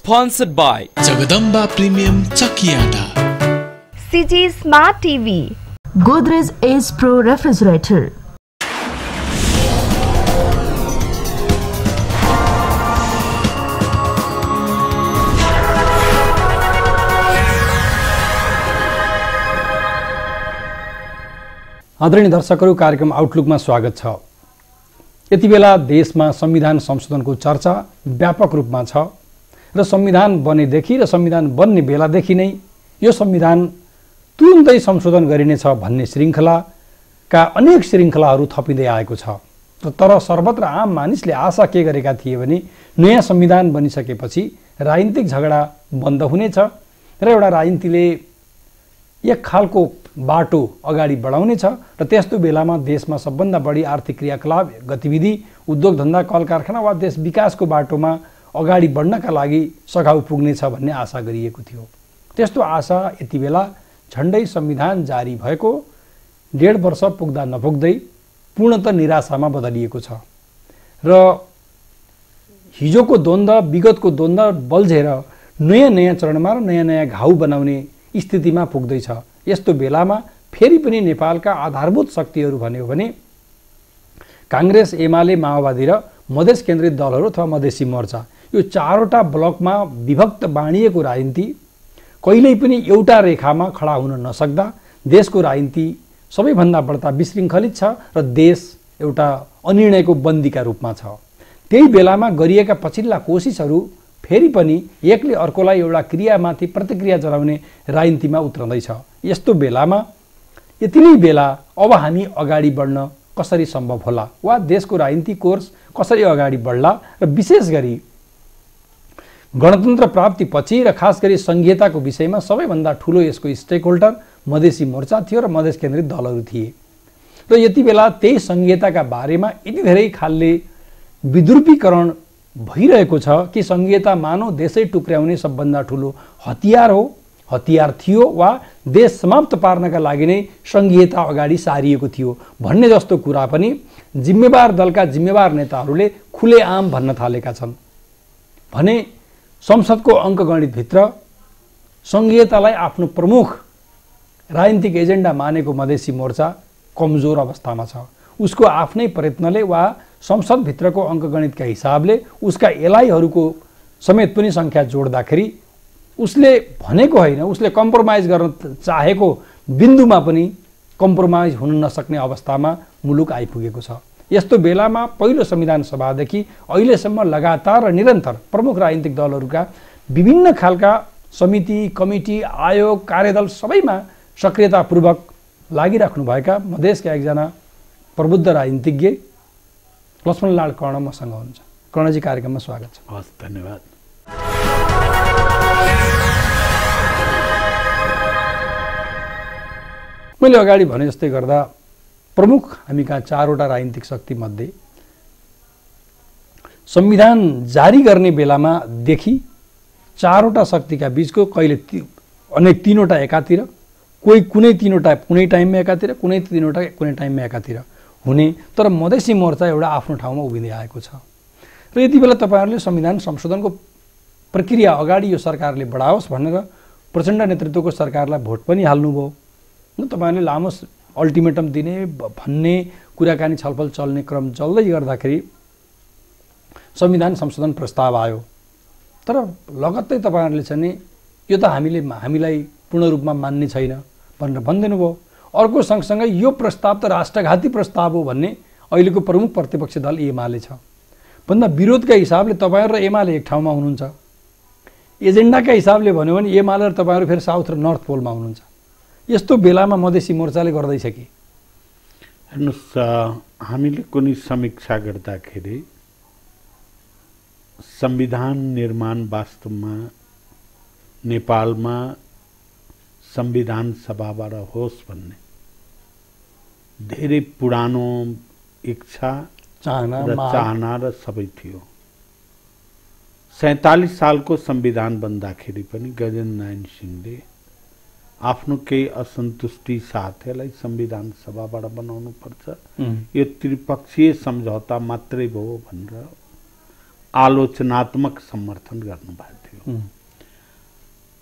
Sponsored by Jagadamba premium चकियाटा CG Smart TV. Godrej Ace Pro Refrigerator. आदरणीय दर्शकहरू कार्यक्रम आउटलुकमा स्वागत छ यति बेला देशमा संविधान संशोधनको चर्चा व्यापक रूपमा छ र संविधान बनेदेखि र संविधान बन्ने बेलादेखि नै यो संविधान तुरुन्तै संशोधन गरिनेछ भन्ने श्रृङ्खलाका अनेक श्रृङ्खलाहरू थपिँदै आएको छ। तर सर्वत्र आम मानिसले आशा के गरेका थिए भने नयाँ संविधान बनिसकेपछि राजनीतिक झगडा बन्द हुनेछ र एउटा राजनीतिले एक खालको बाटो अगाडि बढाउनेछ र त्यस्तो बेलामा देशमा सबभन्दा बढी आर्थिक क्रियाकलाप गतिविधि उद्योग धन्दा कल कारखाना वा देश विकासको बाटोमा अगाडि बढ्नका लागि सघाउ पुग्नेछ भन्ने आशा गरिएको थियो। त्यस्तो आशा यति बेला झन्डै संविधान जारी भएको डेढ वर्ष पुग्दा नपुग्दै पूर्णत निराशामा बदलिएको छ। र हिजोको द्वन्द्व विगतको द्वन्द्व बल्झेर नयाँ नयाँ चरणमा र नयाँ नयाँ घाउ बनाउने स्थितिमा पुग्दैछ। यस्तो बेलामा फेरि पनि नेपालका आधारभूत शक्तिहरू भन्यो भने काङ्ग्रेस एमाले माओवादी र मधेस केन्द्रित दलहरू अथवा मधेसी मोर्चा यो चारवटा ब्लकमा विभक्त बाँडिएको राजनीति कहिल्यै पनि एउटा रेखामा खडा हुन नसक्दा देशको राजनीति सबैभन्दा बढ्ता विशृङ्खलित छ र देश एउटा अनिर्णयको बन्दीका रूपमा छ। त्यही बेलामा गरिएका पछिल्ला कोसिसहरू फेरि पनि एकले अर्कोलाई एउटा क्रियामाथि प्रतिक्रिया जनाउने राजनीतिमा उत्रँदैछ। यस्तो बेलामा यति नै बेला अब हामी अगाडि बढ्न कसरी सम्भव होला वा देशको राजनीति कोर्स कसरी अगाडि बढ्ला र विशेष गरी गणतन्त्र प्राप्तिपछि र खास गरी सङ्घीयताको विषयमा सबैभन्दा ठुलो यसको स्टेक होल्डर मधेसी मोर्चा थियो र मधेस केन्द्रित दलहरू थिए। र यति बेला त्यही सङ्घीयताका बारेमा यति धेरै खालले विद्रुपीकरण भइरहेको छ कि सङ्घीयता मानव देशै टुक्र्याउने सबभन्दा ठुलो हतियार हो हतियार थियो वा देश समाप्त पार्नका लागि नै सङ्घीयता अगाडि सारिएको थियो भन्ने जस्तो कुरा पनि जिम्मेवार दलका जिम्मेवार नेताहरूले खुलेआम भन्न थालेका छन्। भने संसदको अङ्कगणितभित्र सङ्घीयतालाई आफ्नो प्रमुख राजनीतिक एजेन्डा मानेको मधेसी मोर्चा कमजोर अवस्थामा छ। उसको आफ्नै प्रयत्नले वा संसदभित्रको अङ्कगणितका हिसाबले उसका एलाइहरूको समेत पनि सङ्ख्या जोड्दाखेरि उसले भनेको होइन उसले कम्प्रोमाइज गर्न चाहेको बिन्दुमा पनि कम्प्रोमाइज हुन नसक्ने अवस्थामा मुलुक आइपुगेको छ। यस्तो बेलामा पहिलो संविधान सभादेखि अहिलेसम्म लगातार र निरन्तर प्रमुख राजनीतिक दलहरूका विभिन्न खालका समिति कमिटी आयोग कार्यदल सबैमा सक्रियतापूर्वक लागिराख्नुभएका मधेसका एकजना प्रबुद्ध राजनीतिज्ञ लक्ष्मणलाल कर्ण मसँग हुनुहुन्छ। कर्णजी कार्यक्रममा स्वागत छ। हस् धन्यवाद। मैले अगाडि भने जस्तै गर्दा प्रमुख हामी कहाँ चारवटा राजनीतिक शक्तिमध्ये संविधान जारी गर्ने बेलामा देखि चारवटा शक्तिका बिचको कहिले अनेक तिनवटा एकातिर कोही कुनै तिनवटा कुनै टाइममा एकातिर कुनै तिनवटा कुनै टाइममा एकातिर हुने तर मधेसी मोर्चा एउटा आफ्नो ठाउँमा उभिँदै आएको छ। र यति बेला तपाईँहरूले संविधान संशोधनको प्रक्रिया अगाडि यो सरकारले बढाओस् भनेर प्रचण्ड नेतृत्वको सरकारलाई भोट पनि हाल्नुभयो। तपाईँहरूले लामो अल्टिमेटम दिने भन्ने कुराकानी छलफल चल्ने क्रम चल्दै गर्दाखेरि संविधान संशोधन प्रस्ताव आयो। तर लगत्तै तपाईँहरूले चाहिँ नि यो त हामीले हामीलाई पूर्ण रूपमा मान्ने छैन भनेर भनिदिनु भयो अर्को सँगसँगै यो प्रस्ताव त राष्ट्रघाती प्रस्ताव हो भन्ने अहिलेको प्रमुख प्रतिपक्षी दल एमाले छ। भन्दा विरोधका हिसाबले तपाईँहरू र एमाले एक ठाउँमा हुनुहुन्छ। एजेन्डाका हिसाबले भन्यो भने एमाले र तपाईँहरू फेरि साउथ र नर्थ पोलमा हुनुहुन्छ। यस्तो बेलामा मधेसी मोर्चाले गर्दैछ कि हेर्नुहोस् हामीले कुनै समीक्षा गर्दाखेरि संविधान निर्माण वास्तवमा नेपालमा संविधान सभाबाट होस् भन्ने धेरै पुरानो इच्छा चाहना र चाहना र सबै थियो सैँतालिस सालको संविधान बन्दाखेरि पनि गजेन्द्र नारायण सिंहले आफ्नो केही असन्तुष्टि साथ यसलाई संविधान सभाबाट बनाउनु पर्छ। यो त्रिपक्षीय सम्झौता मात्रै भयो भनेर आलोचनात्मक समर्थन गर्नुभएको थियो।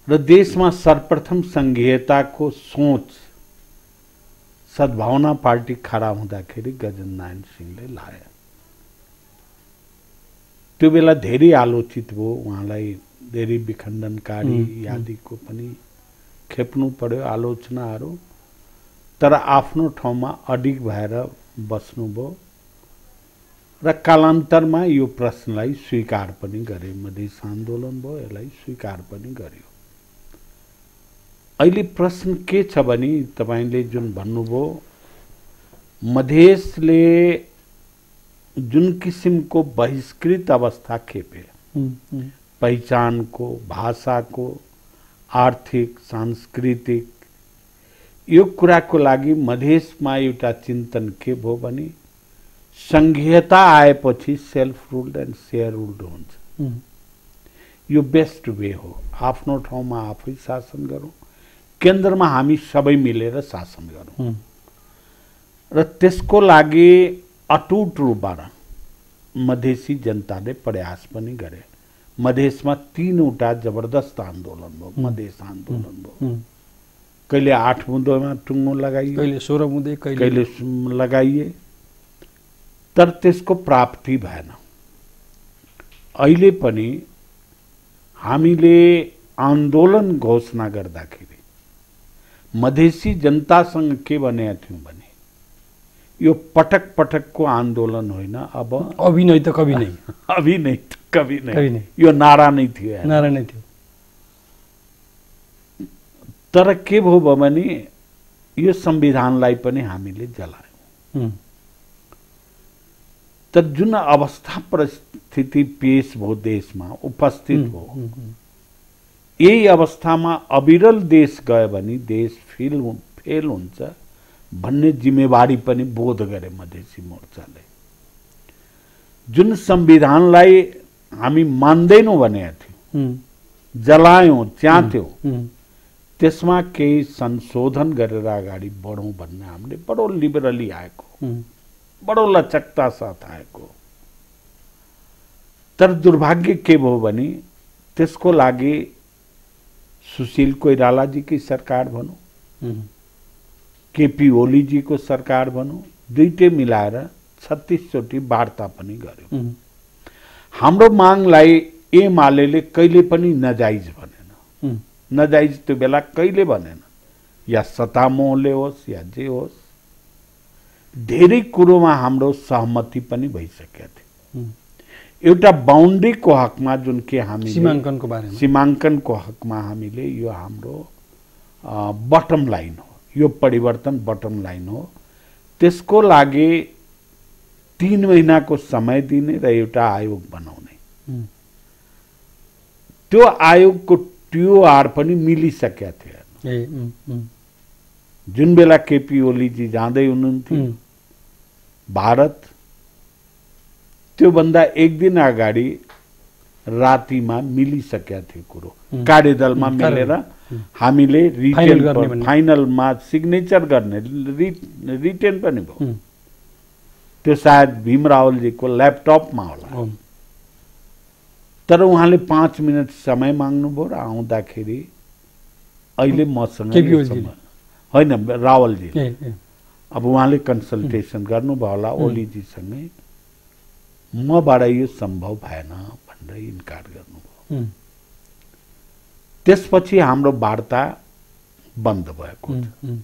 र देशमा सर्वप्रथम सङ्घीयताको सोच सद्भावना पार्टी खडा हुँदाखेरि गजेन्द्र नारायण सिंहले लाए। त्यो बेला धेरै आलोचित भयो उहाँलाई धेरै विखण्डनकारी यादीको पनि खेप्नु पर्यो आलोचनाहरू तर आफ्नो ठाउँमा अडिग भएर बस्नुभयो। र कालान्तरमा यो प्रश्नलाई स्वीकार पनि गरे। मधेस आन्दोलन भयो यसलाई स्वीकार पनि गर्यो। अहिले प्रश्न के छ भने तपाईँले जुन भन्नुभयो मधेसले जुन किसिमको बहिष्कृत अवस्था खेपे। पहिचानको भाषाको आर्थिक सांस्कृतिक यो कुराको लागि मधेसमा एउटा चिन्तन के भयो भने सङ्घीयता आएपछि self ruled and share ruled हुन्छ यो बेस्ट वे हो। आफ्नो ठाउँमा आफै शासन गरौँ। केन्द्रमा हामी सबै मिलेर शासन गरौँ। र त्यसको लागि अटुट रूपबाट मधेसी जनताले प्रयास पनि गरे। मधेसमा तिनवटा जबरदस्त आन्दोलन भयो। मधेस आन्दोलन भयो। कहिले आठ बुँदोमा टुङ्गो लगाइयो कहिले सोह्र बुँदै कहिले लगाइए। तर त्यसको प्राप्ति भएन। अहिले पनि हामीले आन्दोलन घोषणा गर्दाखेरि मधेसी जनतासँग के भनेका थियौँ भने यो पटक पटकको आन्दोलन होइन अब अभिनय त कवि नै। अभिनय त कवि नै। यो नारा नै थियो। नारा नै थियो। तर के भयो भने यो संविधानलाई पनि हामीले जलायौँ। तर जुन अवस्था परिस्थिति पेश भयो देशमा उपस्थित भयो यही अवस्थामा अविरल देश गयो भने देश फेल फेल हुन्छ। भन्ने जिम्मेवारी पनि बोध गरे मधेसी मोर्चाले। जुन संविधानलाई हामी मान्दैनौँ भनेका थियौँ जलायौँ च्याथ्यौँ त्यसमा केही संशोधन गरेर अगाडि बढौँ भन्ने हामीले बडो लिबरली आएको। बडो लचकता साथ आएको। तर दुर्भाग्य के भयो भने त्यसको लागि सुशील कोइरालाजीकी सरकार भनौँ केपी ओलीजीको सरकार भनौँ दुइटै मिलाएर छत्तिसचोटि वार्ता पनि गर्यो। हाम्रो मागलाई एमाले कहिले पनि नजाइज भनेन। नजाइज त्यो बेला कहिले भनेन? या सतामोहले होस् या जे होस्। धेरै कुरोमा हाम्रो सहमति पनि भइसकेका थियो। एउटा बााउन्ड्रीको हकमा जुन के हामी सीमाङ्कनको बारेमा। सीमाङ्कनको हकमा हामीले यो हाम्रो बटम लाइन हो। यो परिवर्तन बटम लाइन हो। त्यसको लागि तिन महिनाको समय दिने र एउटा आयोग बनाउने। त्यो आयोगको टिओआर पनि मिलिसकेका थियो जुन बेला केपी ओलीजी जाँदै हुनुहुन्थ्यो भारत त्योभन्दा एक दिन अगाडि रातिमा मिलिसकेका थियो कुरो। कार्यदलमा मिलेर। हामीले रिटेन। फाइनलमा सिग्नेचर गर्ने रि- रिटेन पनि भयो। त्यो सायद भीम रावलजीको ल्यापटपमा होला। तर उहाँले पाँच मिनट समय माग्नुभयो र आउँदाखेरि अहिले मसँग होइन रावलजी अब उहाँले कन्सल्टेसन गर्नुभयो होला ओलीजीसँगै। मबाट यो सम्भव भएन भनेर इन्कार गर्नुभयो। त्यसपछि हाम्रो वार्ता बन्द भएको छ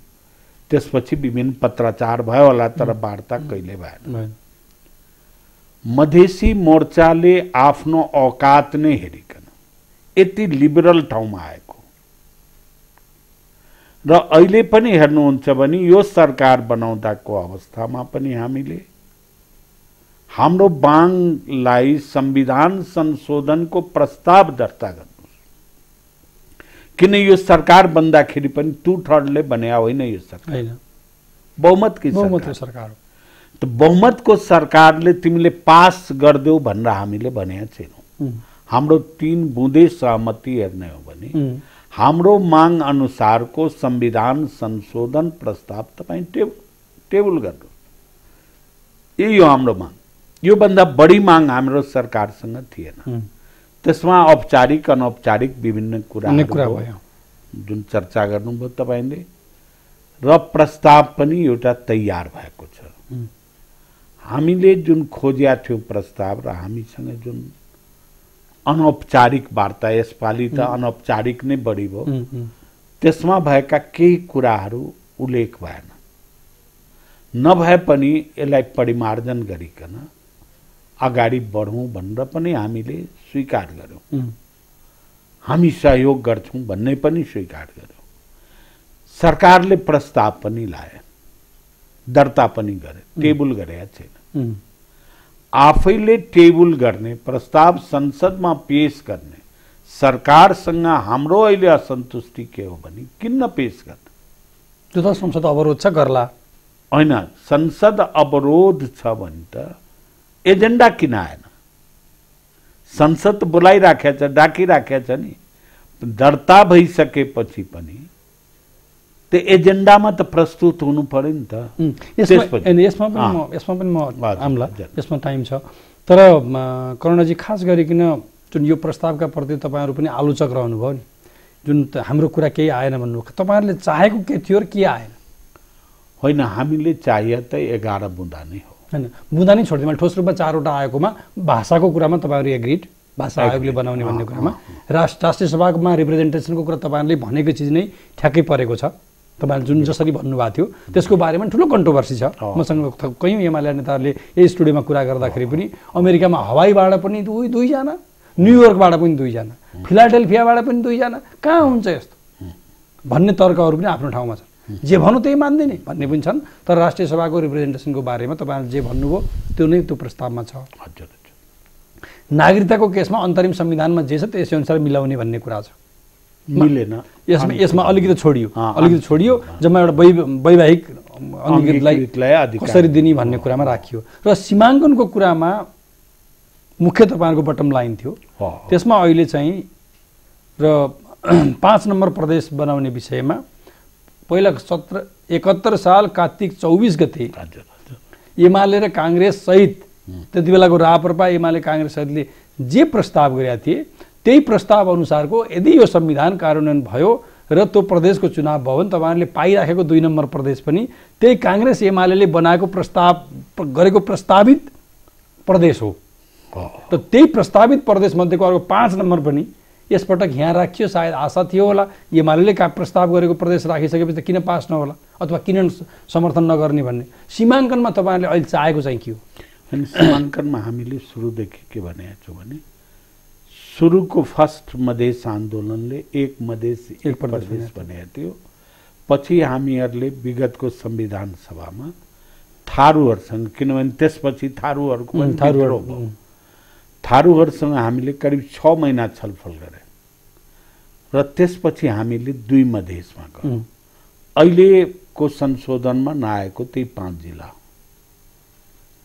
त्यसपछि विभिन्न पत्राचार भयो होला तर वार्ता कहिले भएन। मधेसी मोर्चाले आफ्नो औकात नै हेरिकन यति लिबरल ठाउँमा आएको। र अहिले पनि हेर्नुहुन्छ भने यो सरकार बनाउँदाको अवस्थामा पनि हामीले हाम्रो बाङलाई संविधान संशोधनको प्रस्ताव दर्ता गर्नुहोस् किन यो सरकार बन्दाखेरि पनि टु थर्डले भने होइन यो सरकार। होइन बहुमतकी बहुमतको सरकार। हो त बहुमतको सरकारले तिमीले पास गरिदेऊ भनेर हामीले भनेका छैनौँ हाम्रो तिन बुँदे सहमति हेर्ने हो भने हाम्रो माग अनुसारको संविधान संशोधन प्रस्ताव तपाईँ टेब टेबल गर्नु यही हो हाम्रो माग। योभन्दा बढी माग हाम्रो सरकारसँग थिएन। त्यसमा औपचारिक अनौपचारिक विभिन्न कुरा कुराहरू भयो। जुन चर्चा गर्नुभयो तपाईँले। र प्रस्ताव पनि एउटा तयार भएको छ। हामीले जुन खोज्या थियौँ प्रस्ताव र हामीसँग जुन अनौपचारिक वार्ता यसपालि त अनौपचारिक नै बढी भयो। त्यसमा भएका केही कुराहरू उल्लेख भएन। नभए पनि यसलाई परिमार्जन गरिकन अगाडि बढौँ भनेर पनि हामीले स्वीकार गर्यौँ उम्, हामी सहयोग गर्छौँ भन्ने पनि स्वीकार गर्यौँ सरकारले प्रस्ताव पनि लाए दर्ता पनि गरे टेबुल गरेका छैन आफैले टेबुल गर्ने प्रस्ताव संसदमा पेश गर्ने सरकारसँग हाम्रो अहिले असन्तुष्टि के हो भने किन नपेश गर्ने त्यो त संसद अवरोध छ गर्ला होइन संसद अवरोध छ भने त एजेन्डा किन आएन संसद बोलाइराखेको छ डाकिराखेको छ नि दर्ता भइसकेपछि पनि। त्यो एजेन्डामा त प्रस्तुत हुनु पर्यो नि त। यसमा पनि। म यसमा पनि म हजुर। यसमा टाइम छ। तर करुणाजी खास गरिकन जुन यो प्रस्तावका प्रति तपाईँहरू पनि आलोचक रहनुभयो नि जुन हाम्रो कुरा केही आएन भन्नु तपाईँहरूले चाहेको के थियो र के आएन? होइन हामीले चाहिए त एघार बुँदा नै हो। होइन। बुँदा नै छोडिदिनु मैले ठोस रूपमा चारवटा आएकोमा भाषाको कुरामा तपाईँहरू एग्रिड भाषा आयोगले बनाउने भन्ने कुरामा। राष्ट्र राष्ट्रिय सभामा रिप्रेजेन्टेसनको कुरा तपाईँहरूले भनेको चिज नै ठ्याक्कै परेको छ। तपाईँहरूले जुन जसरी भन्नुभएको थियो त्यसको बारेमा ठुलो कन्ट्रोभर्सी छ। मसँग कैयौँ एमाले नेताहरूले यही स्टुडियोमा कुरा गर्दाखेरि पनि अमेरिकामा हवाईबाट पनि दुई दुईजना न्युयोर्कबाट पनि दुईजना फिलाडेल्फियाबाट पनि दुईजना कहाँ हुन्छ यस्तो? भन्ने तर्कहरू पनि आफ्नो ठाउँमा छन्। जे भनौँ त्यही मान्दिने भन्ने पनि छन्। तर राष्ट्रिय सभाको रिप्रेजेन्टेसनको बारेमा तपाईँहरूले जे भन्नुभयो त्यो नै त्यो प्रस्तावमा छ। हजुर नागरिकताको केसमा अन्तरिम संविधानमा जे छ त्यसै अनुसार मिलाउने भन्ने कुरा छ। मिलेन। यसमा यसमा अलिकति छोडियो। अलिकति छोडियो जम्मा एउटा वै वैवाहिक अङ्गीकृतलाई कसरी दिने भन्ने कुरामा राखियो। र सीमाङ्कनको कुरामा मुख्य तपाईँहरूको बटम लाइन थियो। हो। त्यसमा अहिले चाहिँ र पाँच नम्बर प्रदेश बनाउने विषयमा पहिला सत्र एकहत्तर साल कार्तिक चौबिस गते एमाले र काङ्ग्रेस सहित त्यति बेलाको राप्रपा एमाले काङ्ग्रेस सहितले जे प्रस्ताव गरेका थिए त्यही प्रस्ताव अनुसारको यदि यो संविधान कार्यान्वयन भयो र त्यो प्रदेशको चुनाव भयो भने तपाईँहरूले पाइराखेको दुई नम्बर प्रदेश पनि त्यही काङ्ग्रेस एमाले बनाएको प्रस्ताव प्र- गरेको प्रस्तावित प्रदेश हो। हो। र त्यही प्रस्तावित प्रदेशमध्येको अर्को पाँच नम्बर पनि यसपटक यहाँ राखियो सायद आशा थियो होला। एमाले का प्रस्ताव गरेको प्रदेश राखिसकेपछि त किन पास नहोला? अथवा किन समर्थन नगर्ने भन्ने? सीमाङ्कनमा तपाईँहरूले अहिले चाहेको चाहिँ के हो? अनि सीमाङ्कनमा हामीले सुरुदेखि के भनेका छौँ भने सुरुको फर्स्ट मधेस आन्दोलनले एक मधेस एक प्रदेश भनेको थियो। पछि हामीहरूले विगतको संविधान सभामा थारूहरूसँग किनभने त्यसपछि थारूहरूको पनि थारूहरूसँग हामीले करिब छ महिना छलफल गरे। र त्यसपछि हामीले दुई मधेसमा गयौँ। अहिलेको संशोधनमा नआएको त्यही पाँच जिल्ला हो।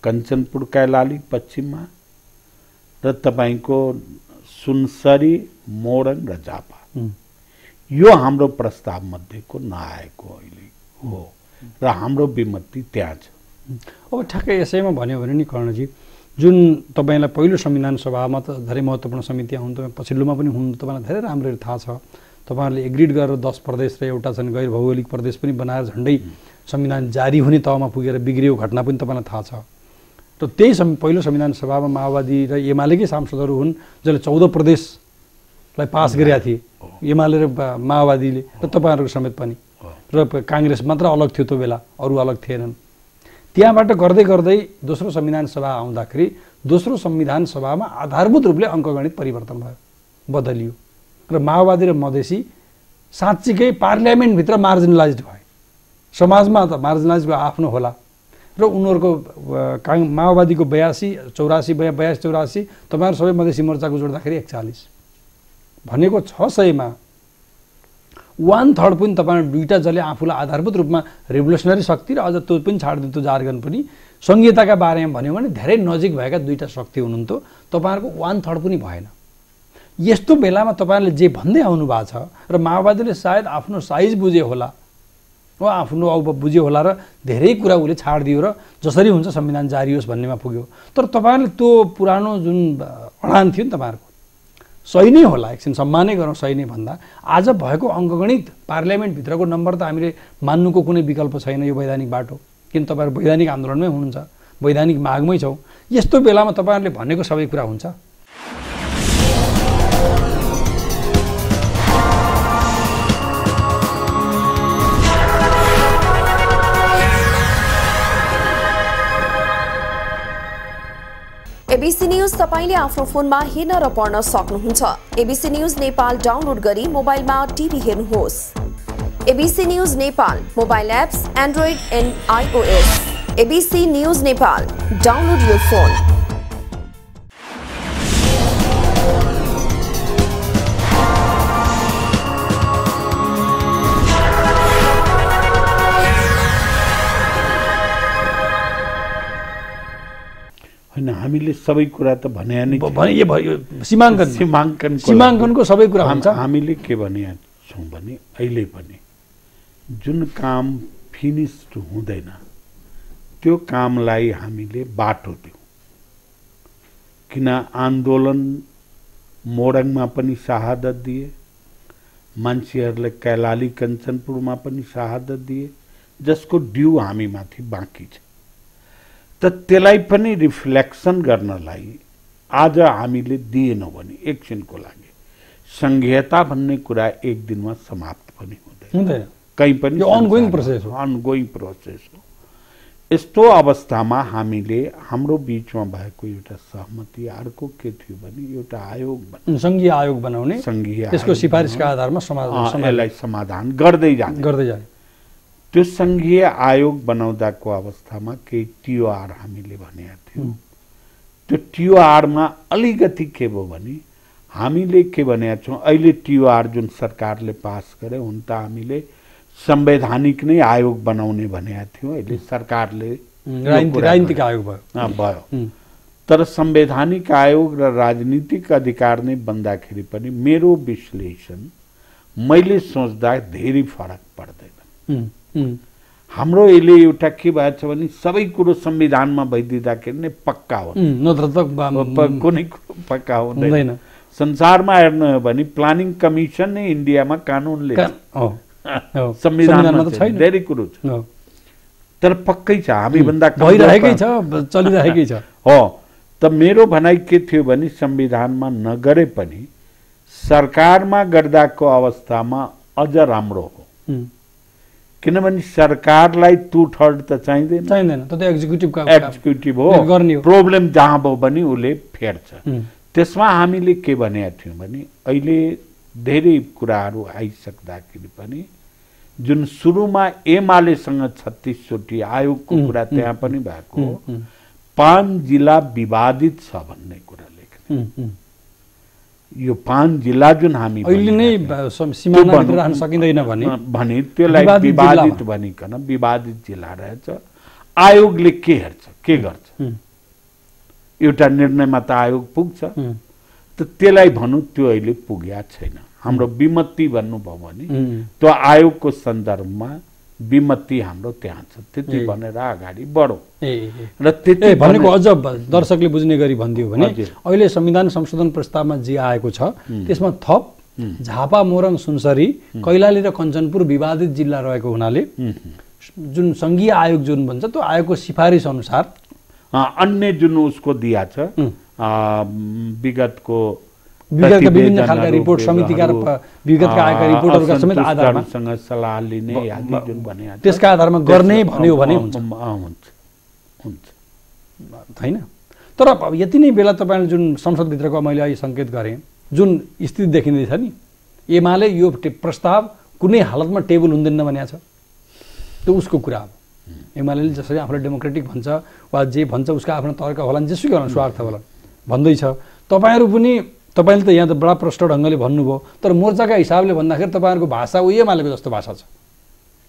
कञ्चनपुर कैलाली पश्चिममा र तपाईँको सुनसरी मोरङ र उम्, यो हाम्रो प्रस्ताव मध्येको नआएको अहिले हो। र हाम्रो विमति त्यहाँ छ। अब ठ्याक्कै यसैमा भन्यो भने नि कर्णजी जुन तपाईँलाई पहिलो संविधान सभामा त धेरै महत्त्वपूर्ण समिति हुन् तपाईँ पछिल्लोमा पनि हुनु तपाईँलाई धेरै राम्ररी थाहा छ। तपाईँहरूले एग्रिड गरेर दस प्रदेश र एउटा छन् गैर भौगोलिक प्रदेश पनि बनाएर झन्डै संविधान जारी हुने तहमा पुगेर बिग्रियो घटना पनि तपाईँलाई थाहा छ। र त्यही सं पहिलो संविधान सभामा माओवादी र एमालेकै सांसदहरू हुन् जसले चौध प्रदेशलाई पास गरेका थिए। एमाले र माओवादीले र तपाईँहरूको समेत पनि। र काङ्ग्रेस मात्र अलग थियो त्यो बेला अरू अलग थिएनन्। त्यहाँबाट गर्दै गर्दै दोस्रो संविधान सभा आउँदाखेरि दोस्रो संविधान सभामा आधारभूत रूपले अङ्कगणित परिवर्तन भयो बदलियो। र माओवादी र मधेसी साँच्चीकै पार्लियामेन्टभित्र मार्जिनलाइज भए। समाजमा त मार्जिनलाइज आफ्नो होला। र उनीहरूको काङ माओवादीको बयासी चौरासी बया बयासी चौरासी तपाईँहरू सबै मधेसी मोर्चाको जोड्दाखेरि एकचालिस। भनेको छ सयमा वान थर्ड पनि तपाईँ दुईवटा जसले आफूलाई आधारभूत रूपमा रेभोल्युसनरी शक्ति र अझ त्यो पनि छाडिदिनु त्यो जार्गन पनि। संहिताका बारेमा भन्यो भने धेरै नजिक भएका दुईवटा शक्ति हुनुहुन्थ्यो। तपाईँहरूको वान थर्ड पनि भएन। यस्तो बेलामा तपाईँहरूले जे भन्दै आउनु भएको छ र माओवादीले सायद आफ्नो साइज बुझे होला उहाँ आफ्नो अब बुझ्यो होला र धेरै कुरा उसले छाडिदियो र जसरी हुन्छ संविधान जारी होस् भन्नेमा पुग्यो। तर तपाईँहरूले त्यो पुरानो जुन अडान थियो नि तपाईँहरूको सही नै होला एकछिन सम्मानै गरौँ सही नै भन्दा। आज भएको अङ्कगणित पार्लियामेन्टभित्रको नम्बर त हामीले मान्नुको कुनै विकल्प छैन यो वैधानिक बाटो। किन तपाईँहरू वैधानिक आन्दोलनमै हुनुहुन्छ? वैधानिक मागमै छौँ। यस्तो बेलामा तपाईँहरूले भनेको सबै कुरा हुन्छ। एबिसी न्युज तपाईँले आफ्नो फोनमा हेर्न र पढ्न सक्नुहुन्छ। एबिसी न्युज नेपाल डाउनलोड गरी मोबाइलमा टिभी हेर्नुहोस्। ABC news Nepal, mobile apps, Android and iOS. ABC news Nepal, download your phone. होइन हामीले सबै कुरा त भने नै भयो सीमाङ्कन। सीमाङ्कन सीमाङ्कनको सबै कुरा हुन्छ। हामीले के भने छौँ भने अहिले पनि जुन काम फिनिस्ड हुँदैन त्यो कामलाई हामीले बाटो दिउँ। किन आन्दोलन मोरङमा पनि शहादत दिए मान्छेहरूले कैलाली कञ्चनपुरमा पनि शहादत दिए जसको ड्यू हामीमाथि बाँकी छ। त त्यसलाई पनि रिफ्लेक्सन गर्नलाई आज हामीले दिएनौँ भने एकछिनको लागि। सङ्घीयता भन्ने कुरा एक दिनमा समाप्त पनि हुँदैन। कहीँ पनि ongoing process हो। अनगोइङ प्रोसेस हो। यस्तो अवस्थामा हामीले हाम्रो बिचमा भएको एउटा सहमति अर्को के थियो भने एउटा आयोग सङ्घीय आयोग बनाउने। सङ्घीय त्यसको सिफारिसका आधारमा यसलाई समाधान गर्दै जाने। गर्दै जाने। त्यो सङ्घीय आयोग बनाउँदाको अवस्थामा केही टिओआर हामीले भनेका थियौँ। त्यो टिओआरमा अलिकति के भयो भने हामीले के भनेका छौँ अहिले टिओआर जुन सरकारले पास गरे हुन त हामीले संवैधानिक नै आयोग बनाउने भनेका थियौँ। अहिले सरकारले राजनीतिक। आयोग भयो। भयो। तर संवैधानिक आयोग र राजनीतिक अधिकार नै बन्दाखेरि पनि मेरो विश्लेषण मैले सोच्दा धेरै फरक पर्दैन। हाम्रो यसले एउटा के भएछ भने सबै कुरो संविधानमा भइदिँदाखेरि नै पक्का हो। नत्र त कुनै कुरो पक्का हुँदैन। संसारमा हेर्नु हो भने प्लानिङ कमिसन नै इन्डियामा कानुनले। संविधानमा छैन। धेरै कुरो छ। तर पक्कै छ। हामीभन्दा भइरहेकै छ चलिरहेकै छ। हो। त मेरो भनाइ के थियो भने संविधानमा नगरे पनि सरकारमा गर्दाको अवस्थामा अझ राम्रो हुँ। किनभने सरकारलाई टु थर्ड त चाहिँदैन चाहिँदैन त त्यो एक्जिक्युटिभका एक्जिक्युटिभ हो गर्ने। प्रोब्लम जहाँ भयो भने उसले फेर्छ। त्यसमा हामीले के भनेका थियौँ भने अहिले धेरै कुराहरू आइसक्दाखेरि पनि जुन सुरुमा एमालेसँग छत्तिसचोटि आयोगको कुरा त्यहाँ पनि भएको पाँच जिल्ला विवादित छ भन्ने कुरा लेख्ने। यो पाँच जिल्ला जुन हामी अहिले नै राख्न सकिँदैन भने भने त्यसलाई विवादित। भनिकन विवादित जिल्ला रहेछ। आयोगले के हेर्छ के गर्छ? एउटा निर्णयमा त आयोग पुग्छ। त त्यसलाई भनौँ त्यो अहिले पुगेका छैन। हाम्रो विमति भन्नुभयो भने। त्यो आयोगको सन्दर्भमा विमति हाम्रो त्यहाँ छ त्यति। भनेर अगाडि बढौँ। र त्यति भनेको भने- अझ दर्शकले बुझ्ने गरी भनिदियो भने। अहिले संविधान संशोधन प्रस्तावमा जे आएको छ त्यसमा थप। झापा मोरङ सुनसरी कैलाली र कञ्चनपुर विवादित जिल्ला रहेको हुनाले। जुन सङ्घीय आयोग जुन भन्छ त्यो आयोगको सिफारिस अनुसार अन्य जुन उसको दिया छ विगतको विगतका विभिन्न खालका रिपोर्ट समितिका विगतका आएका रिपोर्टहरूका समेत आधारमा सल्लाह लिने जुन त्यसका आधारमा गर्ने भन्यो भने हुन्छ। हुन्छ। होइन? तर यति नै बेला तपाईँले जुन संसदभित्रको मैले अहिले सङ्केत गरेँ जुन स्थिति देखिँदैछ नि एमाले यो प्रस्ताव कुनै हालतमा टेबल हुँदैन भनेको छ। त्यो उसको कुरा हो। एमाले जसरी आफूलाई डेमोक्रेटिक भन्छ वा जे भन्छ उसका आफ्नो तर्क होलान् जेसुकै होला स्वार्थ होला। भन्दैछ। तपाईँहरू पनि तपाईँले त यहाँ त बडा प्रष्ट ढङ्गले भन्नुभयो तर मोर्चाका हिसाबले भन्दाखेरि तपाईँहरूको भाषा ऊ एमालेको जस्तो भाषा छ।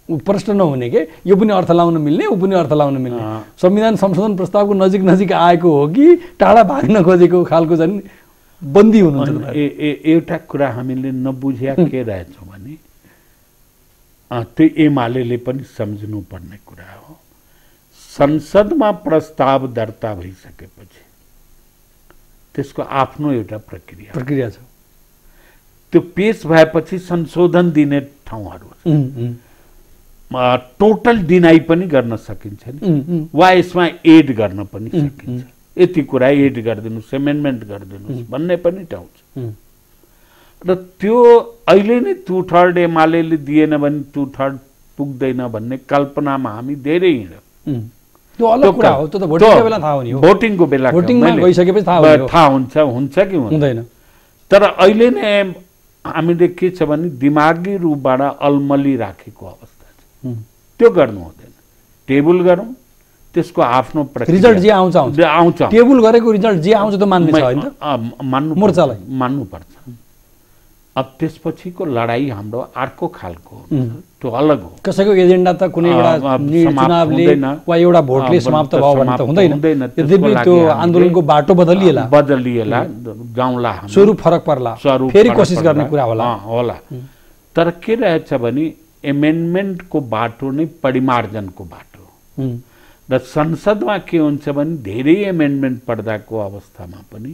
ऊ प्रष्ट नहुने के? यो पनि अर्थ लाउन मिल्ने ऊ पनि अर्थ लाउन मिल्ने। संविधान संशोधन प्रस्तावको नजिक नजिक आएको हो कि टाढा भाग्न खोजेको खालको झन् बन्दी हुनुहुन्छ ए- एउटा कुरा हामीले नबुझ्या के रहेछौँ भने त्यो एमाले पनि सम्झनुपर्ने कुरा हो। संसदमा प्रस्ताव दर्ता भइसकेपछि त्यसको आफ्नो एउटा प्रक्रिया। प्रक्रिया छ। त्यो पेस भएपछि संशोधन दिने ठाउँहरू टोटल डिनाइ पनि गर्न सकिन्छ नि। वा यसमा एड गर्न पनि सकिन्छ। यति कुरा एड गरिदिनुहोस् एमेन्डमेन्ट गरिदिनुहोस् भन्ने पनि ठाउँ छ। र त्यो अहिले नै टु थर्ड एमाले दिएन भने टु थर्ड पुग्दैन भन्ने कल्पनामा हामी धेरै हिँड्यौँ। त्यो अलग कुरा हो त्यो त भोटिङको बेला थाहा हुने हो। भोटिङको बेला भोटिङमा गइसकेपछि थाहा। थाहा हुन्छ हुन्छ कि हुँदैन? तर अहिले नै हामीले के छ भने दिमागी रूपबाट अलमली राखेको अवस्था छ। त्यो गर्नु हुँदैन। टेबल गरौँ त्यसको आफ्नो रिजल्ट जे आउँछ आउँछ। टेबल गरेको रिजल्ट जे आउँछ मान्ने त अँ, मान्नु मोर्चालाई। मान्नुपर्छ अब त्यसपछिको लडाइँ हाम्रो अर्को खालको त्यो अलग हो। कसैको एजेन्डा त कुनै एउटा। वा एउटा भोटले समाप्त भयो भने त हुँदैन। यद्यपि त्यो आन्दोलनको बाटो बदलिएला। बदलिएला। जाउँला। स्वरूप फरक पर्ला। स्वरूप फेरि कोसिस। गर्ने कुरा होला। होला। तर के रहेछ भने एमेन्डमेन्टको बाटो नै परिमार्जनको बाटो र संसदमा के हुन्छ भने धेरै एमेन्डमेन्ट पढ्दाको अवस्थामा पनि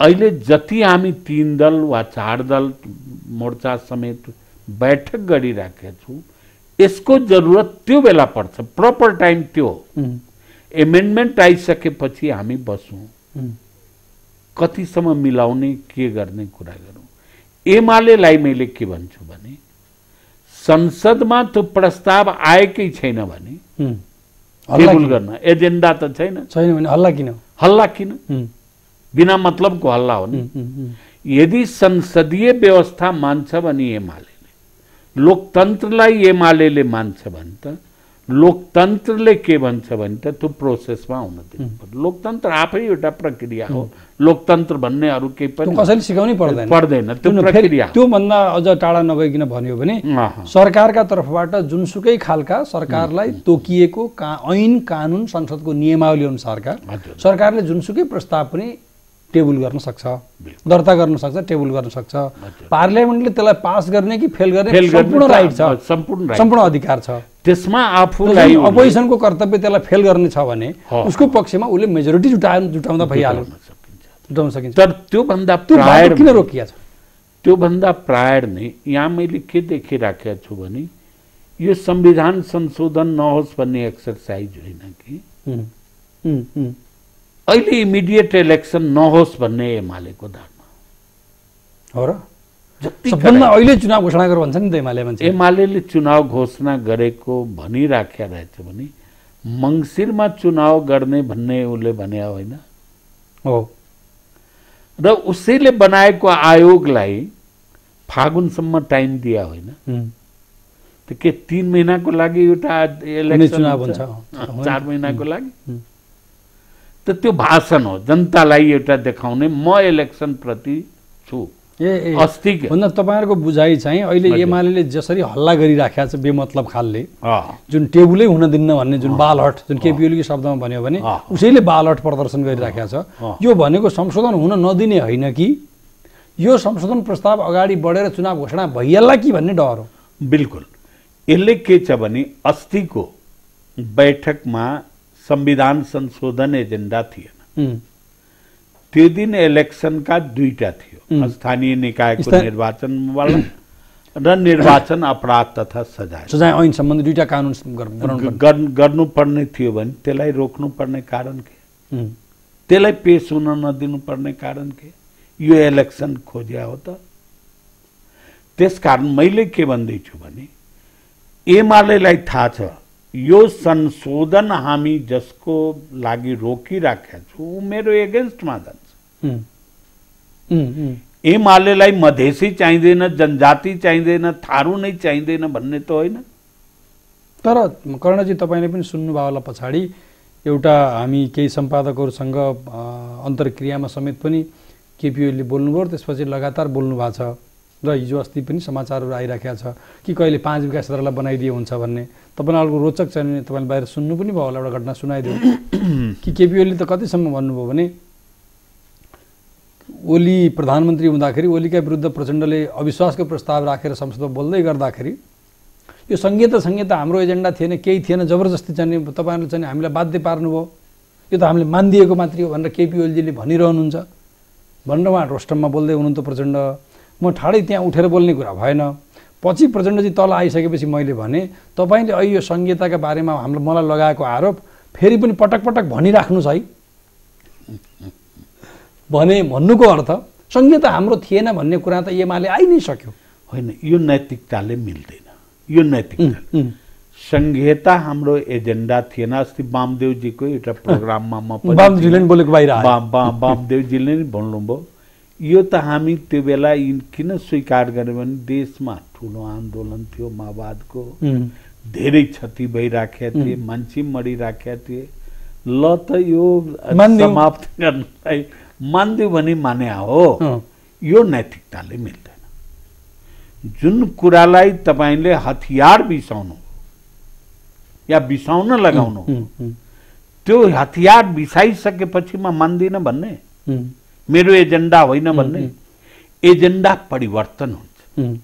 अहिले जति हामी तिन दल वा चार दल मोर्चा समेत बैठक गरिराखेका छौँ यसको जरुरत त्यो बेला पर्छ। प्रपर टाइम त्यो एमेन्डमेन्ट आइसकेपछि हामी बसौँ। कतिसम्म मिलाउने के गर्ने कुरा गरौँ। एमालेलाई मैले के भन्छु भने संसदमा त्यो प्रस्ताव आएकै छैन भने टेबल? गर्न एजेन्डा त छैन। छैन भने हल्ला किन? हल्ला किन? बिना मतलबको हल्ला हो नि। यदि संसदीय व्यवस्था मान्छ भने एमाले लोकतन्त्रलाई एमाले मान्छ भने त लोकतन्त्रले के भन्छ भने त त्यो प्रोसेसमा हुन दिनु पर्यो लोकतन्त्र आफै एउटा प्रक्रिया हो। लोकतन्त्र भन्ने अरू केही पनि कसैले सिकाउनै पर्दैन। पर्दैन। त्यो प्रक्रिया त्योभन्दा अझ टाढा नगइकन भन्यो भने। सरकारका तर्फबाट जुनसुकै खालका सरकारलाई तोकिएको का ऐन कानुन संसदको नियमावली अनुसारका। सरकारले जुनसुकै प्रस्ताव पनि टेबल गर्न सक्छ दर्ता गर्न सक्छ टेबल गर्न सक्छ। पार्लियामेन्टले त्यसलाई पास गर्ने कि फेल गर्ने? सम्पूर्ण राइट छ। सम्पूर्ण सम्पूर्ण अधिकार छ। त्यसमा आफूलाई अपोजिसनको कर्तव्य त्यसलाई फेल गर्ने छ भने। उसको पक्षमा उसले मेजोरिटी जुटा जुटाउँदा भइहाल्यो। जुटाउन सकिन्छ। तर त्योभन्दा त्यो प्रायर किन रोकिया छ? त्योभन्दा प्रायर नै यहाँ मैले के देखिराखेको छु भने यो संविधान संशोधन नहोस् भन्ने एक्सर्साइज होइन कि। अहिले इमिडिएट इलेक्सन नहोस् भन्ने एमालेको धारणा हो। र? सबभन्दा अहिले चुनाव घोषणा गर भन्छ नि त एमाले मान्छे। एमाले चुनाव घोषणा गरेको भनिराख्या रहेछ भने मङ्सिरमा चुनाव गर्ने भन्ने उसले भने होइन। हो। र उसैले बनाएको आयोगलाई फागुनसम्म टाइम दिया होइन। त के तिन महिनाको लागि एउटा इलेक्सन चुनाव हुन्छ? चार महिनाको लागि। त त्यो भाषण हो। जनतालाई एउटा देखाउने म इलेक्सन प्रति छु। ए अस्ति भन्दा तपाईँहरूको बुझाइ चाहिँ अहिले। एमाले जसरी हल्ला गरिराखेको छ बेमतलब खालले जुन टेबुलै हुन दिन्न भन्ने जुन बालहट जुन केपिओलीको शब्दमा भन्यो भने। उसैले बालहट प्रदर्शन गरिराखेको छ। यो भनेको संशोधन हुन नदिने होइन कि? यो संशोधन प्रस्ताव अगाडि बढेर चुनाव घोषणा भइहाल्ला कि भन्ने डर हो? बिल्कुल। यसले के छ भने अस्तिको बैठकमा संविधान संशोधन एजेन्डा थिएन त्यो दिन इलेक्सनका दुईटा थियो। स्थानीय निकायको निर्वाचनवाला र निर्वाचन अपराध तथा सजाय सजाय ऐन सम्बन्धी दुईटा कानुन गर्नुपर्ने थियो भने त्यसलाई रोक्नुपर्ने कारण के? त्यसलाई पेस हुन नदिनु पर्ने कारण के? यो इलेक्सन खोज्या हो त। त्यसकारण मैले के भन्दैछु भने एमालेलाई थाहा छ यो संशोधन हामी जसको लागि रोकिराखेका छौँ ऊ मेरो एगेन्स्टमा जान्छ। एमालेलाई मधेसी चाहिँदैन जनजाति चाहिँदैन थारू नै चाहिँदैन भन्ने त होइन। तर कर्णजी तपाईँले पनि सुन्नुभयो होला पछाडि एउटा हामी केही सम्पादकहरूसँग अन्तर्क्रियामा समेत पनि केपिओले बोल्नुभयो त्यसपछि लगातार बोल्नु भएको छ। र हिजो अस्ति पनि समाचारहरू आइराखेको छ कि कहिले पाँच विकास क्षेत्रलाई बनाइदिए हुन्छ भन्ने। तपाईँलाई अर्को रोचक छ भने तपाईँले बाहिर सुन्नु पनि भयो होला एउटा घटना सुनाइदियो कि केपिओले त कतिसम्म भन्नुभयो भने ओली प्रधानमन्त्री हुँदाखेरि ओलीका विरुद्ध प्रचण्डले अविश्वासको प्रस्ताव राखेर संसदमा बोल्दै गर्दाखेरि यो संहिता संहिता हाम्रो एजेन्डा थिएन केही थिएन जबरजस्ती चाहिँ तपाईँहरूले चाहिँ हामीलाई बाध्य पार्नुभयो। यो त हामीले मानिदिएको मात्रै हो भनेर केपी ओलीजीले भनिरहनुहुन्छ। भनेर उहाँ रोस्टममा बोल्दै हुनुहुन्थ्यो प्रचण्ड। म ठाडै त्यहाँ उठेर बोल्ने कुरा भएन। पछि प्रचण्डजी तल आइसकेपछि मैले भने तपाईँले अहिले यो संहिताका बारेमा हाम्रो मलाई लगाएको आरोप फेरि पनि पटक पटक भनिराख्नुहोस् है। भने भन्नुको अर्थ संहिता हाम्रो थिएन भन्ने कुरा त एमाले आइ नै सक्यो होइन यो नैतिकताले मिल्दैन। यो नैतिकता। संहिता हाम्रो एजेन्डा थिएन अस्ति वामदेवजीको एउटा प्रोग्राममा म नि बोलेको बाहिर वामदेवजीले नै भन्नुभयो। यो त हामी त्यो बेला किन स्वीकार गऱ्यौँ भने देशमा ठुलो आन्दोलन थियो माओवादको। धेरै क्षति भइराखेका थिए मान्छे मरिराखेका थिए। ल त यो। समाप्त गर्नलाई मानिदियो भने माने हो। यो नैतिकताले मिल्दैन। जुन कुरालाई तपाईँले हतियार बिसाउनु या बिसाउन लगाउनु त्यो हतियार बिसाइसकेपछि म मान्दिनँ भन्ने। मेरो एजेन्डा होइन भन्ने। एजेन्डा परिवर्तन हुन्छ।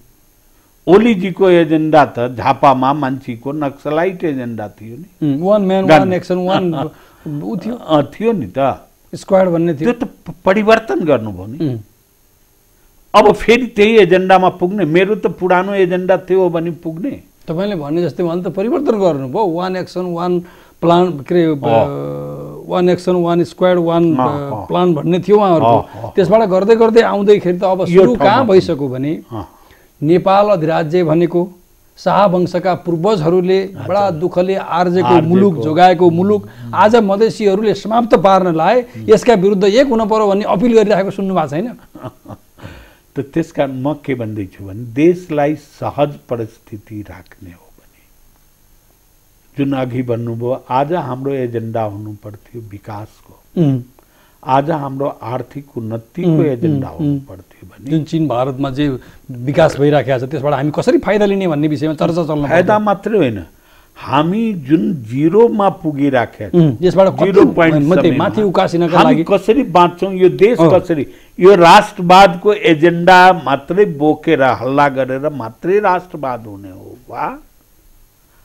ओलीजीको एजेन्डा त झापामा मान्छेको नक्सलाइट एजेन्डा थियो नि। थियो। नि त। स्क्वाड भन्ने त्यो थियो त प- परिवर्तन गर्नुभयो नि। अब फेरि त्यही एजेन्डामा पुग्ने मेरो त पुरानो एजेन्डा थियो भने पुग्ने। तपाईँले भने जस्तै भने त परिवर्तन गर्नुभयो। वान एक्सन वान प्लान के अरे one action one squad one. Plan भन्ने थियो उहाँहरूको। त्यसबाट गर्दै गर्दै आउँदैखेरि त अब सुरु कहाँ। भइसक्यो भने नेपाल अधिराज्य भनेको शाहवंशका पूर्वजहरूले बडा दुःखले आर्जेको। मुलुक जोगाएको मुलुक आज मधेसीहरूले समाप्त पार्न लाए यसका विरुद्ध एक हुन पर्यो भन्ने अपिल गरिरहेको सुन्नु भएको छैन त त्यस कारण म के भन्दैछु भने देशलाई सहज परिस्थिति राख्ने हो जुन अघि भन्नुभयो आज हाम्रो एजेन्डा हुनु पर्थ्यो विकासको आज हाम्रो आर्थिक उन्नतिको एजेन्डा हुनु पर्थ्यो भने। जुन चीन भारतमा जे विकास भइराखेको छ त्यसबाट हामी कसरी फाइदा लिने भन्ने विषयमा चर्चा चल्न फाइदा मात्रै होइन। हामी जुन जिरोमा पुगिराखेका उम्, यसबाट जिरो पोइन्ट माथि- उकासिनका हामी लागि कसरी बाँच्छौँ यो देश। कसरी यो राष्ट्रवादको एजेन्डा मात्रै बोकेर हल्ला गरेर मात्रै राष्ट्रवाद हुने हो वा?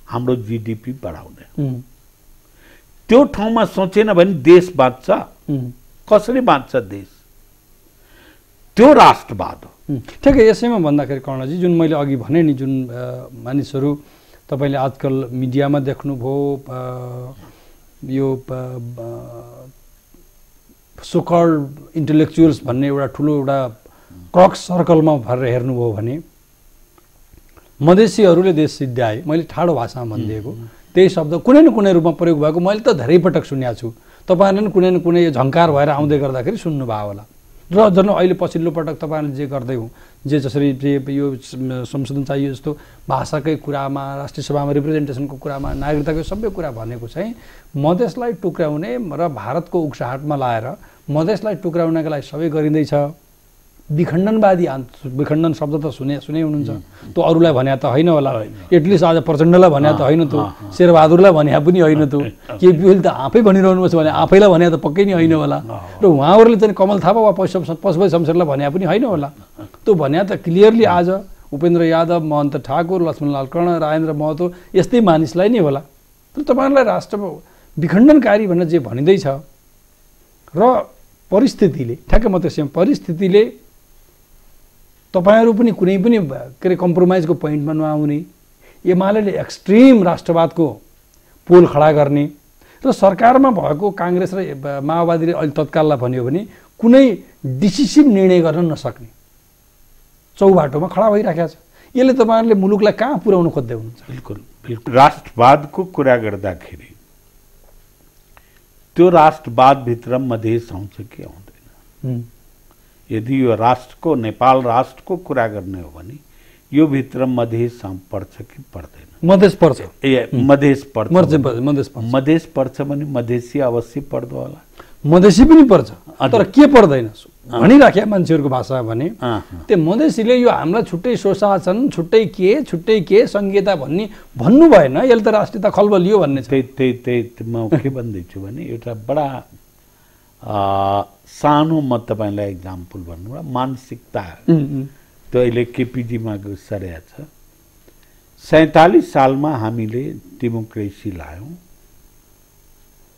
हाम्रो जिडिपी बढाउने। त्यो ठाउँमा सोचेन भने देश बाँच्छ। कसरी बाँच्छ देश? त्यो राष्ट्रवाद हो। ठिकै यसैमा भन्दाखेरि कर्णजी जुन मैले अघि भने नि जुन मानिसहरू तपाईँले आजकल मिडियामा देख्नुभयो यो सोकल इन्टेलेक्चुअल्स भन्ने एउटा ठुलो एउटा क्रक्स सर्कलमा भरेर हेर्नुभयो भने मधेसीहरूले देश सिद्ध्याए। मैले ठाडो भाषामा भनिदिएको। त्यही शब्द कुनै न कुनै रूपमा प्रयोग भएको। मैले त धेरै पटक सुनेको छु। तपाईँहरूले पनि कुनै न कुनै यो झङ्कार भएर आउँदै गर्दाखेरि सुन्नुभयो होला। र झन् अहिले पछिल्लो पटक तपाईँहरूले जे गर्दै हुँ जे जसरी जे यो संशोधन चाहियो जस्तो भाषाकै कुरामा राष्ट्रिय सभामा रिप्रेजेन्टेसनको कुरामा नागरिकताको सबै कुरा भनेको चाहिँ मधेसलाई टुक्राउने र भारतको उक्साहाटमा लाएर मधेसलाई टुक्राउनका लागि सबै गरिँदैछ। विखण्डनवादी विखण्डन शब्द त सुने सुने हुनुहुन्छ। त्यो अरूलाई भने त होइन होला। एटलिस्ट आज प्रचण्डलाई भने त होइन त्यो शेरबहादुरलाई भने पनि होइन त्यो केपी ओली त आफै भनिरहनु छ भने आफैलाई भने त पक्कै नै होइन होला। र उहाँहरूले चाहिँ कमल थापा वा पशु पशुभाइ शमशेरलाई भने पनि होइन होला। त्यो भने त क्लियरली आज उपेन्द्र यादव महन्त ठाकुर लक्ष्मणलाल कर्ण राजेन्द्र महतो यस्तै मानिसलाई नै होला। तर तपाईँहरूलाई राष्ट्र विखण्डनकारी भनेर जे भनिँदैछ र परिस्थितिले ठ्याक्कै म त्यसमा परिस्थितिले तपाईँहरू पनि कुनै पनि के अरे कम्प्रोमाइजको पोइन्टमा नआउने एमाले एक्सट्रिम राष्ट्रवादको पोल खडा गर्ने र सरकारमा भएको काङ्ग्रेस र माओवादीले अहिले तत्काललाई भन्यो भने कुनै डिसिसिभ निर्णय गर्न नसक्ने चौबाटोमा खडा भइराखेको छ। यसले तपाईँहरूले मुलुकलाई कहाँ पुर्याउनु खोज्दै हुनुहुन्छ? बिल्कुल बिल्कुल। राष्ट्रवादको कुरा गर्दाखेरि त्यो राष्ट्रवादभित्र मधेस आउँछ कि आउँदैन? यदि यो राष्ट्रको नेपाल राष्ट्रको कुरा गर्ने हो भने यो भित्र मधेस पर्छ कि पर्दैन? मधेस पर्छ। ए मधेस पर्छ मधेस पर्छ मधेस पर्छ। भने मधेसी अवश्य पर्दो होला। मधेसी पनि पर्छ। तर के पर्दैन? भनिराखे मान्छेहरूको भाषा भने त्यो मधेसीले यो हामीलाई छुट्टै स्वशासन छुट्टै के छुट्टै के संहिता भन्ने भन्नु भएन। यसले त राष्ट्रियता खलबलियो भन्ने त्यही त्यही त्यही म के भन्दैछु भने एउटा बडा सानो म तपाईँलाई इक्जाम्पल भन्नु मानसिकता। त्यो अहिले केपिजीमा सरेको छ। सैँतालिस सालमा हामीले डेमोक्रेसी लायौँ।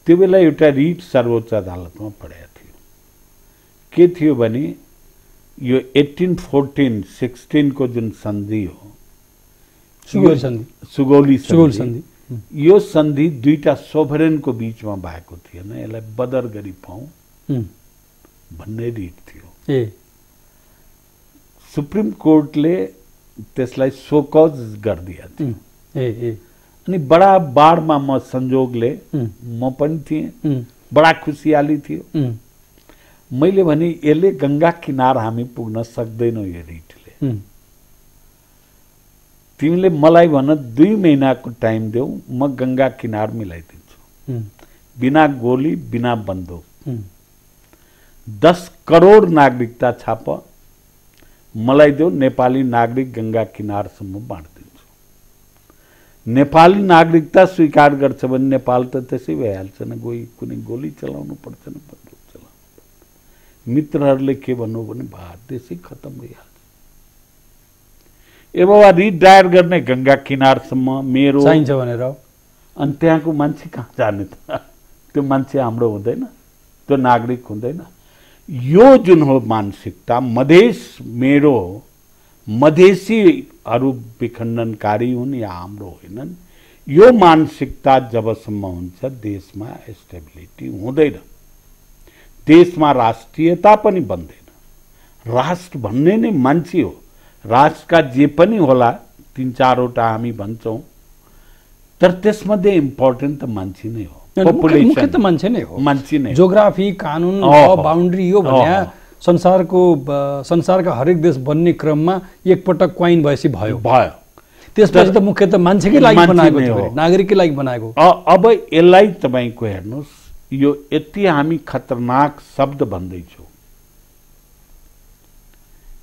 त्यो बेला एउटा रिट सर्वोच्च अदालतमा पढाएको थियो। के थियो भने यो एट्टिन फोर्टिन सिक्सटिनको जुन सन्धि हो सुगौली सन्धि सुगौली सन्धि। यो सन्धि दुईटा सोभरेनको बिचमा भएको थिएन यसलाई बदर गरी पाउँ उम्, भन्ने रिट थियो। ए। सुप्रिम कोर्टले त्यसलाई सोकज गरिदिएको थियो। ए ए। अनि बडा बाढमा म संजोगले म पनि थिएँ। बडा खुसियाली थियो। मैले भने यसले गङ्गा किनार हामी पुग्न सक्दैनौँ यो रिटले तिमीले मलाई भन दुई महिनाको टाइम देऊ म गङ्गा किनार मिलाइदिन्छु। बिना गोली बिना बन्दुक। दस करोड नागरिकता छाप मलाई देऊ नेपाली नागरिक गङ्गा किनारसम्म बाँडिदिन्छु। नेपाली नागरिकता स्वीकार गर्छ भने नेपाल त त्यसै भइहाल्छ न गई कुनै गोली चलाउनु पर्छ न बन्दुक चलाउनु पर्छ। मित्रहरूले के भन्नु भने भा त्यसै खतम भइहाल्छ। ए बाबा रिटायर गर्ने गङ्गा किनारसम्म मेरो चाहिन्छ भनेर। अनि त्यहाँको मान्छे कहाँ जाने त? त्यो मान्छे हाम्रो हुँदैन त्यो नागरिक हुँदैन। यो जुन हो मानसिकता मधेस मेरो हो। मधेसीहरू विखण्डनकारी हुन् या हाम्रो होइनन्। यो मानसिकता जबसम्म हुन्छ देशमा स्टेबिलिटी हुँदैन। देशमा राष्ट्रियता पनि बन्दैन। राष्ट्र भन्ने नै मान्छे हो। राष्ट्रका जे पनि होला तिन चारवटा हामी भन्छौँ तर त्यसमध्ये इम्पोर्टेन्ट त मान्छे नै हो मुख्य त मान्छे नै हो। मान्छे नै। जोग्राफी कानुन बााउन्ड्री यो भने। संसारको संसारका हरेक देश बन्ने क्रममा एकपटक क्वाइन भएपछि भयो। भयो। त्यसपछि त मुख्य त मान्छेकै लागि बनाएको थियो नागरिककै लागि बनाएको। अब यसलाई तपाईँको हेर्नुहोस् यो यति हामी खतरनाक शब्द भन्दैछौँ।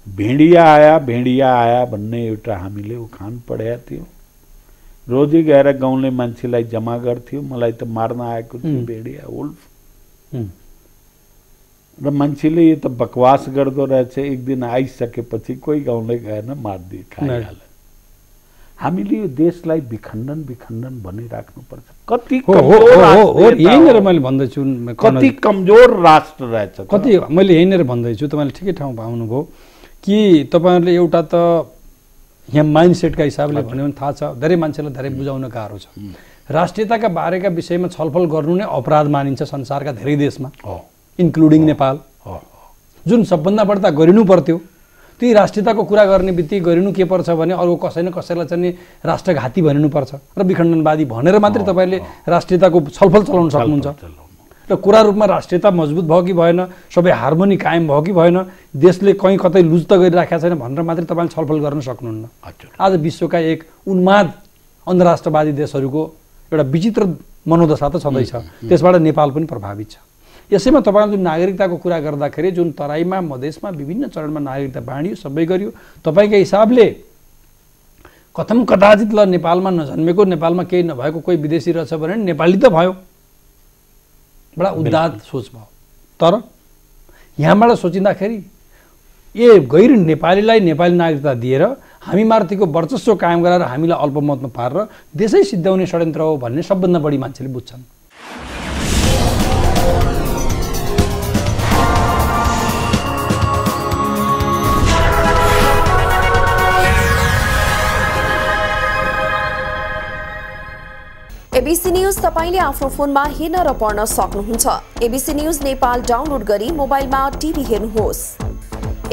भेडिया आया भेडिया आया भन्ने एउटा हामीले उखान पढाएको थियो रोजी गएर गाउँले मान्छेलाई जम्मा गर्थ्यो मलाई त मार्न आएको थियो. भेडिया उम्, र मान्छेले यो त बकवास गर्दो रहेछ एक दिन आइसकेपछि कोही गाउँले गएन मारिदिए खाइहाल्यो हामीले यो देशलाई विखण्डन विखण्डन भनिराख्नुपर्छ कति यहीँनिर। मैले भन्दैछु कति कमजोर राष्ट्र रहेछ। कति मैले यहीँनिर भन्दैछु तपाईँले ठिकै ठाउँ पाउनुभयो कि तपाईँहरूले एउटा त यहाँ माइन्ड सेटका हिसाबले भन्यो भने थाहा छ धेरै मान्छेलाई धेरै बुझाउन गाह्रो छ। राष्ट्रियताका बारेका विषयमा छलफल गर्नु नै अपराध मानिन्छ संसारका धेरै देशमा इन्क्लुडिङ नेपाल। जुन सबभन्दा बढ्ता गरिनु पर्थ्यो त्यही राष्ट्रियताको कुरा गर्ने बित्तिकै गरिनु के पर्छ भने अरू कसै न कसैलाई चाहिँ राष्ट्रघाती भनिनुपर्छ र विखण्डनवादी भनेर मात्रै तपाईँले राष्ट्रियताको छलफल चलाउन सक्नुहुन्छ। र कुरा रूपमा राष्ट्रियता मजबुत भयो कि भएन सबै हार्मोनी कायम भयो कि भएन देशले कहीँ कतै लुज त गरिराखेको छैन भनेर मात्रै तपाईँले छलफल गर्न सक्नुहुन्न। हजुर। आज विश्वका एक उन्माद अन्तर्राष्ट्रवादी देशहरूको एउटा विचित्र मनोदशा त छँदैछ। त्यसबाट नेपाल पनि प्रभावित छ। यसैमा तपाईँले जुन नागरिकताको कुरा गर्दाखेरि जुन तराईमा मधेसमा विभिन्न चरणमा नागरिकता बाँडियो सबै गरियो तपाईँको हिसाबले कथम कदाचित ल नेपालमा नजन्मेको नेपालमा केही नभएको कोही विदेशी रहेछ भने नेपाली त भयो। बडा उदात सोच भयो तर यहाँबाट सोचिँदाखेरि ए गैर नेपालीलाई नेपाली नागरिकता दिएर हामी माथिको वर्चस्व कायम गराएर हामीलाई अल्पमतमा पारेर देशै सिद्ध्याउने षड्यन्त्र हो भन्ने सबभन्दा बढी मान्छेले बुझ्छन्। एबिसी न्युज तपाईँले आफ्नो फोनमा हेर्न र पढ्न सक्नुहुन्छ। एबिसी न्युज नेपाल डाउनलोड गरी मोबाइलमा टिभी हेर्नुहोस्।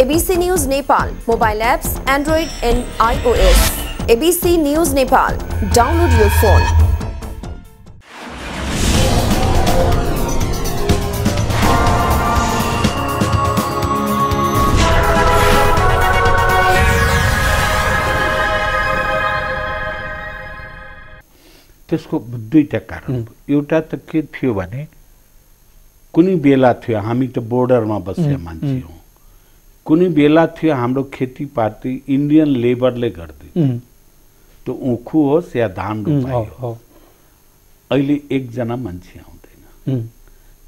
ABC news Nepal, mobile apps, Android and iOS ABC news Nepal, download your phone. त्यसको दुईटा कारण एउटा त के थियो भने कुनै बेला थियो हामी त बोर्डरमा बस्ने मान्छे हौँ। कुनै बेला थियो हाम्रो खेतीपाती इन्डियन लेबरले गर्दै उम्, त्यो उखु होस् या धान रोपाइ हो, अहिले एकजना मान्छे आउँदैन।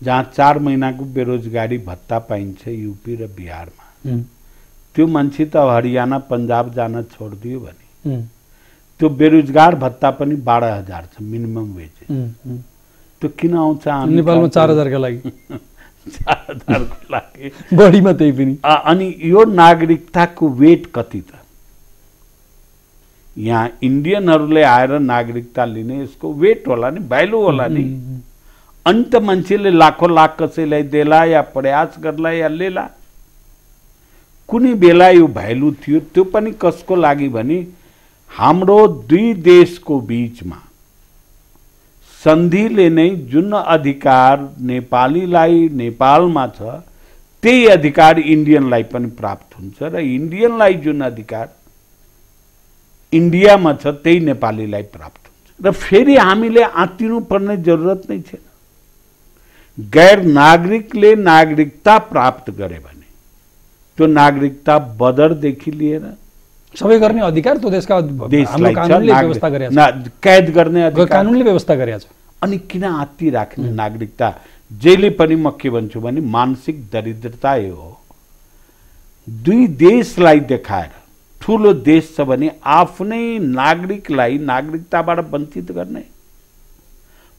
जहाँ चार महिनाको बेरोजगारी भत्ता पाइन्छ युपी र बिहारमा। त्यो मान्छे त हरियाणा पन्जाब जान छोडिदियो भने। त्यो बेरोजगार भत्ता पनि बाह्र हजार छ मिनिमम वेज। त्यो किन आउँछ नेपालमा चार हजारका लागि। चार हजारको लागि। बढीमा त्यही पनि। अनि यो नागरिकताको वेट कति त यहाँ इन्डियनहरूले आएर नागरिकता लिने यसको वेट होला नि भ्यालु होला नि। अनि त मान्छेले लाखौँ लाख कसैलाई देला या प्रयास गर्ला या लेला। कुनै बेला यो भ्यालु थियो त्यो पनि कसको लागि भने हाम्रो दुई देशको बिचमा सन्धिले नै जुन अधिकार नेपालीलाई नेपालमा छ त्यही अधिकार इन्डियनलाई पनि प्राप्त हुन्छ र इन्डियनलाई जुन अधिकार इन्डियामा छ त्यही नेपालीलाई प्राप्त हुन्छ। र फेरि हामीले आत्तिनु पर्ने जरुरत नै छैन। गैर नागरिकले नागरिकता प्राप्त गरे भने त्यो नागरिकता बदरदेखि लिएर सबै गर्ने अधिकार त्यो देशका हाम्रो कानुनले व्यवस्था गरेको छ ना- कैद गर्ने अधिकार। कानुनले व्यवस्था गरेको छ अनि किन आत्ति राख्ने नागरिकता? जहिले पनि म के भन्छु भने मानसिक दरिद्रता यो हो। दुई देशलाई देखाएर ठुलो देश छ भने आफ्नै नागरिकलाई नागरिकताबाट वञ्चित गर्ने।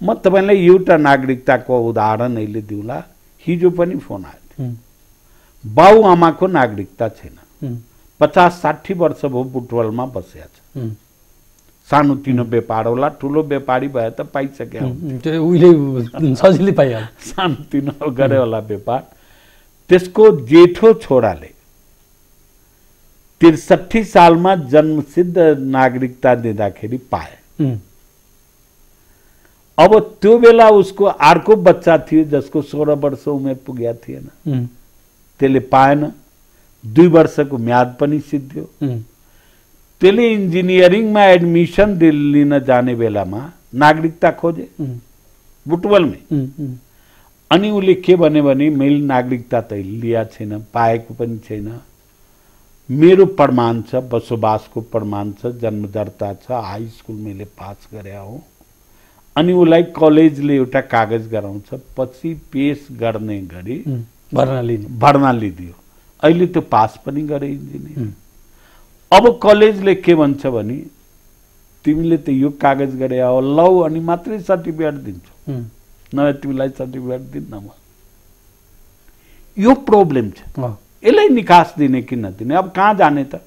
म तपाईँलाई एउटा नागरिकताको उदाहरण अहिले दिउँला। हिजो पनि फोन आयो। बाउ आमाको नागरिकता छैन। पचास साठी वर्ष भयो बुटवलमा बसिया छ। उम्, सानोतिनो व्यापार होला ठुलो व्यापारी भए त पाइसक्यो। सजिलै पाइहाल्यो। सानोतिनो गरे होला व्यापार। त्यसको जेठो छोराले त्रिसठी सालमा जन्मसिद्ध नागरिकता दिँदाखेरि पाए। अब त्यो बेला उसको अर्को बच्चा थियो जसको सोह्र वर्ष उमेर पुगेका थिएन। त्यसले पाएन। दुई वर्षको म्याद पनि सिद्धियो। त्यसले इन्जिनियरिङमा एडमिसन लिन जाने बेलामा नागरिकता खोजे बुटवलमै। अनि उसले के भने भने मैले नागरिकता त लिया छैन पाएको पनि छैन। मेरो प्रमाण छ बसोबासको प्रमाण छ जन्मदर्ता छ हाई स्कुल मैले पास गरे हो। अनि उसलाई कलेजले एउटा कागज गराउँछ पछि पेस गर्ने गरी भर्ना लिने। भर्ना लिदियो। अहिले त्यो पास पनि गरे इन्जिनियर। अब कलेजले के भन्छ भने तिमीले त यो कागज गरे हो लौ अनि मात्रै सर्टिफिकेट दिन्छु। नभए तिमीलाई सर्टिफिकेट दिन्न म। यो प्रब्लम छ। यसलाई निकास दिने कि नदिने? अब कहाँ जाने त?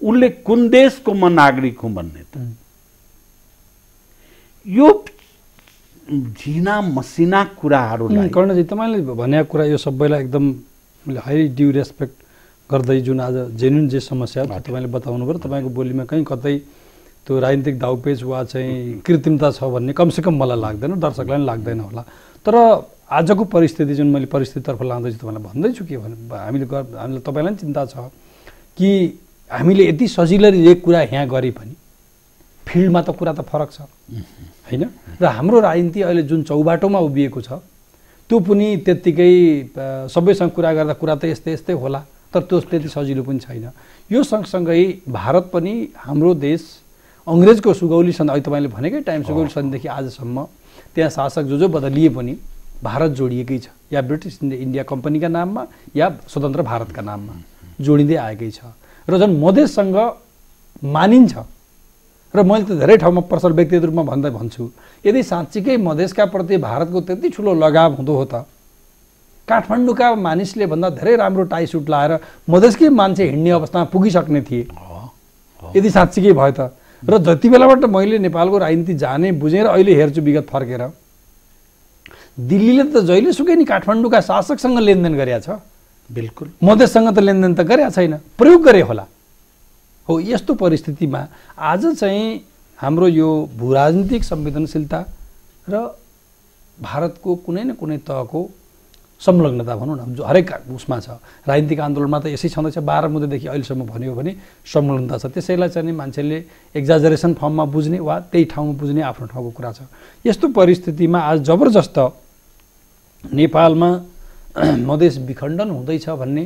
उसले कुन देशको म नागरिक हुँ भन्ने त। यो झिना मसिना कुराहरूलाई उम्, कर्णजी तपाईँले भनेको कुरा यो सबैलाई एकदम हाई ड्यु रेस्पेक्ट गर्दै जुन आज जेन्युन जे समस्या तपाईँले बताउनु पऱ्यो तपाईँको बोलीमा कहीँ कतै त्यो राजनीतिक दाउपेच वा चाहिँ कृत्रिमता छ भन्ने कमसेकम मलाई लाग्दैन दर्शकलाई पनि लाग्दैन होला। तर आजको परिस्थिति जुन मैले परिस्थितितर्फ लाँदैछु तपाईँलाई भन्दैछु के भने हामीले हामीलाई तपाईँलाई पनि चिन्ता छ कि हामीले यति सजिलै एक कुरा यहाँ गरे पनि फिल्डमा त कुरा त फरक छ। होइन? र हाम्रो राजनीति अहिले जुन चौबाटोमा उभिएको छ त्यो पनि त्यत्तिकै सबैसँग कुरा गर्दा कुरा त यस्तै यस्तै होला तर त्यो त्यति सजिलो पनि छैन। यो सँगसँगै भारत पनि हाम्रो देश अङ्ग्रेजको सुगौली सन्धि अहिले तपाईँले भनेकै टाइम सुगौली सन्धिदेखि आजसम्म त्यहाँ शासक जो जो बदलिए पनि भारत जोडिएकै छ या ब्रिटिस इन्डिया कम्पनीका नाममा या स्वतन्त्र भारतका नाममा जोडिँदै आएकै छ। र झन् मधेससँग मानिन्छ र मैले त धेरै ठाउँमा पर्सल व्यक्तिगत रूपमा भन्दै भन्छु यदि साँच्चीकै मधेसका प्रति भारतको त्यति ठुलो लगाव हुँदो हो त काठमाडौँका मानिसले भन्दा धेरै राम्रो टाई सुट लाएर मधेसकै मान्छे हिँड्ने अवस्थामा पुगिसक्ने थिए। यदि साँच्चीकै भयो त। र जति बेलाबाट मैले नेपालको राजनीति जाने बुझेर अहिले हेर्छु विगत फर्केर। दिल्लीले त जहिलेसुकै नि काठमाडौँका शासकसँग लेनदेन गरेका छ। बिल्कुल। मधेससँग त लेनदेन त गरेका छैन। प्रयोग गरे होला। हो यस्तो परिस्थितिमा आज चाहिँ हाम्रो यो भू राजनीतिक संवेदनशीलता र भारतको कुनै न कुनै तहको संलग्नता भनौँ न हरेक उसमा छ। राजनीतिक आन्दोलनमा त यसै छँदैछ बाह्र मुद्दादेखि अहिलेसम्म भन्यो भने संलग्नता छ। त्यसैलाई चाहिँ मान्छेले एक्जाजरेसन फर्ममा बुझ्ने वा त्यही ठाउँमा बुझ्ने आफ्नो ठाउँको कुरा छ। यस्तो परिस्थितिमा आज जबरजस्त नेपालमा मधेस विखण्डन हुँदैछ भन्ने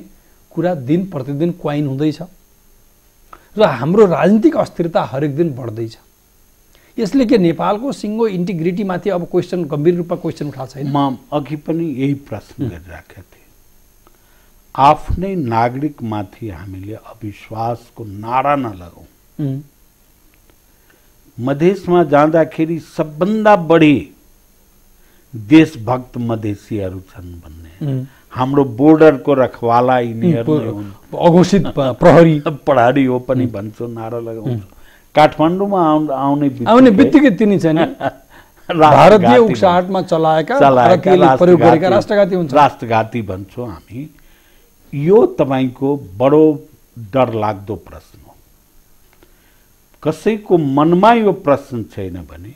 कुरा दिन प्रतिदिन क्वाइन हुँदैछ। र हाम्रो राजनीतिक अस्थिरता हरेक दिन बढ्दैछ। यसले के नेपालको सिङ्गो इन्टिग्रिटीमाथि अब क्वेसन गम्भीर रूपमा क्वेसन उठाएको छैन? म अघि पनि यही प्रश्न गरिराखेका थिएँ। आफ्नै नागरिकमाथि हामीले अविश्वासको नारा नलगाउँ। मधेसमा जाँदाखेरि सबभन्दा बढी देशभक्त मधेसीहरू छन् भन्ने। हाम्रो बोर्डरको रखवाला यिनीहरू अघोषित प्रहरी। पढारी हो पनि भन्छु नारा लगाउँछु। काठमाडौँमा आउ- आउने आउने बित्तिकै तिनी चाहिँ नि भारतीय उक्साहटमा चलाएका प्रयोग गरेका राष्ट्रघाती हुन्छ राष्ट्रघाती भन्छौँ हामी। यो तपाईँको बडो डरलाग्दो प्रश्न हो। कसैको मनमा यो प्रश्न छैन भने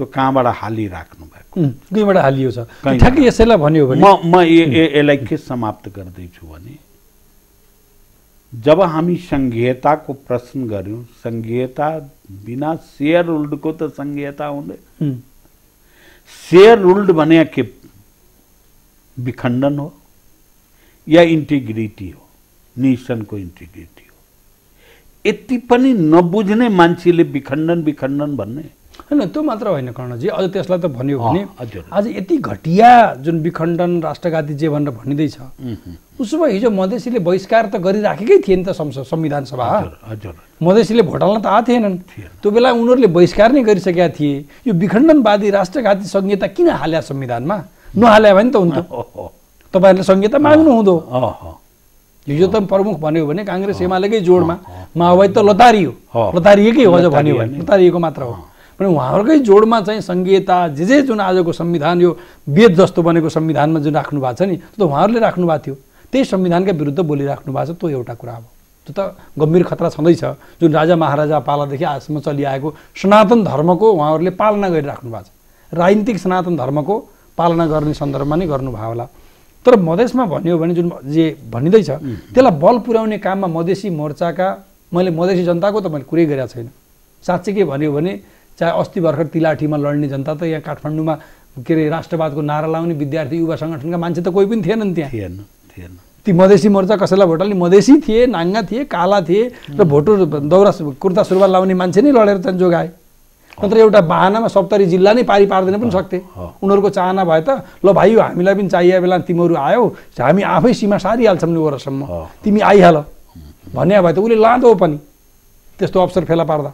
त्यो कहाँबाट हालिराख्नु भएको? कहीँबाट हालियो छ। ठ्याक्कै यसैलाई भन्यो भने म म यसलाई के समाप्त गर्दैछु भने जब हामी सङ्घीयताको प्रश्न गऱ्यौँ सङ्घीयता बिना सेयर होल्डको त सङ्घीयता हुँदैन। सेयर रुल्ड भने के? विखण्डन हो या इन्टिग्रिटी हो नेसनको इन्टिग्रिटी हो। यति पनि नबुझ्ने मान्छेले विखण्डन विखण्डन भन्ने होइन त्यो मात्र होइन कर्णजी। अझ त्यसलाई त भन्यो भने। आज यति घटिया जुन विखण्डन राष्ट्रघाती जे भनेर भनिँदैछ उसो भए हिजो मधेसीले बहिष्कार त गरिराखेकै थिए नि त संस- संविधान सभा। हजुर मधेसीले भोट हाल्न त आएको थिएनन्। थिएन। त्यो बेला उनीहरूले बहिष्कार नै गरिसकेका थिए। यो विखण्डनवादी राष्ट्रघाती संहिता किन हाल्या संविधानमा? नहाल्या भने त हुन्थ्यो ओहो, तपाईँहरूले संहिता माग्नु हुँदो। हिजो त प्रमुख भन्यो भने काङ्ग्रेस एमालेकै जोडमा माओवादी त लतारियो। लतारिएकै हो अझ भन्यो भने। लतारिएको मात्र हो। भने उहाँहरूकै जोडमा चाहिँ सङ्घीयता जे जे जुन आजको संविधान यो वेद जस्तो बनेको संविधानमा जुन राख्नु भएको छ नि त्यो त उहाँहरूले राख्नु भएको थियो। त्यही संविधानका विरुद्ध बोलिराख्नु भएको छ त्यो एउटा कुरा हो। त्यो त गम्भीर खतरा छँदैछ। जुन राजा महाराजा पालादेखि आजसम्म चलिआएको सनातन धर्मको उहाँहरूले पालना गरिराख्नु भएको छ। राजनीतिक सनातन धर्मको पालना गर्ने सन्दर्भमा नै गर्नुभयो होला। तर मधेसमा भन्यो भने जुन जे भनिँदैछ त्यसलाई बल पुर्याउने काममा मधेसी मोर्चाका मैले मधेसी जनताको त मैले कुरै गरेको छैन। साँच्चै के भन्यो भने चाहे अस्ति भर्खर तिलाठीमा लड्ने जनता त यहाँ काठमाडौँमा के अरे राष्ट्रवादको नारा लाउने विद्यार्थी युवा सङ्गठनका मान्छे त कोही पनि थिएनन् त्यहाँ। थिएन थिएन। ती मधेसी मोर्चा कसैलाई भोट हाल्ने? मधेसी थिए नाङ्गा थिए काला थिए र भोटो दौरा कुर्ता सुरुवाल लाउने मान्छे नै लडेर चाहिँ जोगाए। नत्र एउटा बाहनामा सप्तरी जिल्ला नै पारी पार्दैन पनि सक्थे। उनीहरूको चाहना भए त ल भाइ हामीलाई पनि चाहिए बेला तिमीहरू आयौ हामी आफै सीमा सारिहाल्छौँ नि वरसम्म। तिमी आइहाल। भन्ने भए त उसले लाँदो पनि। त्यस्तो अवसर फेला पार्दा।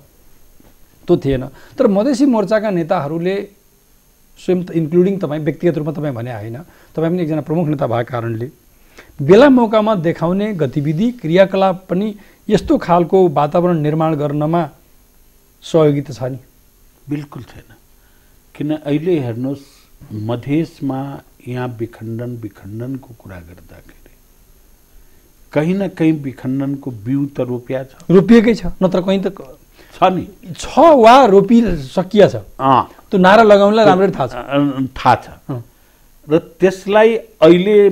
त्यो थिएन। तर मधेसी मोर्चाका नेताहरूले स्वयं इन्क्लुडिङ तपाईँ व्यक्तिगत रूपमा तपाईँ भने होइन। तपाईँ पनि एकजना प्रमुख नेता भएको कारणले बेला मौकामा देखाउने गतिविधि क्रियाकलाप पनि यस्तो खालको वातावरण निर्माण गर्नमा सहयोगी त छ नि। बिल्कुल छैन किन अहिले हेर्नुहोस् मधेसमा यहाँ विखण्डन विखण्डनको कुरा गर्दाखेरि कहीँ न कहीँ विखण्डनको बिउ त रोप्या छ। रोपिएकै छ नत्र कहीँ त छ नि। छ वा रोपिसकिया छ। अँ। त्यो नारा लगाउनलाई राम्ररी थाहा छ। थाहा छ। र त्यसलाई अहिले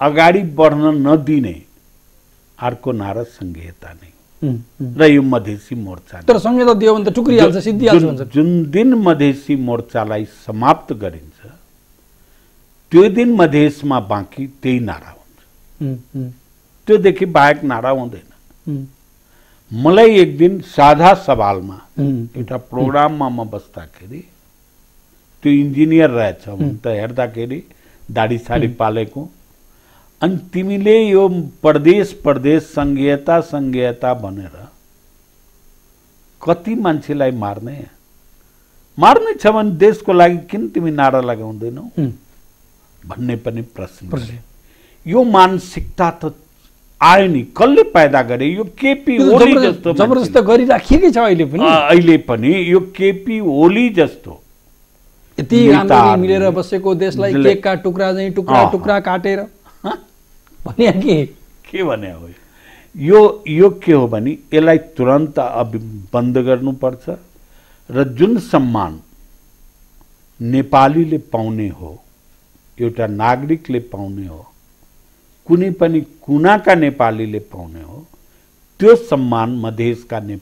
अगाडि बढ्न नदिने अर्को नारा सङ्घीयता नै। र यो मधेसी मोर्चा। तर संहिता दियो भने त टुक्रिहाल्छ सिद्धिहाल्छ जुन- भन्छ। जुन दिन मधेसी मोर्चालाई समाप्त गरिन्छ त्यो दिन मधेसमा बाँकी त्यही नारा हुन्छ। त्योदेखि बाहेक नारा हुँदैन। मलाई एक दिन साझा सवालमा एउटा प्रोग्राममा म बस्दाखेरि त्यो इन्जिनियर रहेछ त हेर्दाखेरि दाढी साडी पालेको। अनि तिमीले यो प्रदेश प्रदेश सङ्घीयता सङ्घीयता भनेर कति मान्छेलाई मार्ने? मार्ने छ भने देशको लागि किन तिमी नारा लगाउँदैनौ। भन्ने पनि प्रश्न। यो मानसिकता त आयो नि कसले पैदा गरे यो केपी ओली जस्तो जबरजस्त। गरिराखिएकै छ अहिले पनि अहिले पनि यो केपी ओली जस्तो यति मिलेर बसेको देशलाई केकका टुक्रा चाहिँ टुक्रा। टुक्रा काटेर? भने के के भने हो यो यो के हो भने यसलाई तुरन्त अब बन्द गर्नुपर्छ र जुन सम्मान नेपालीले पाउने हो एउटा नागरिकले पाउने हो कुनै पनि कुनाका नेपालीले पाउने हो त्यो सम्मान मधेसका ने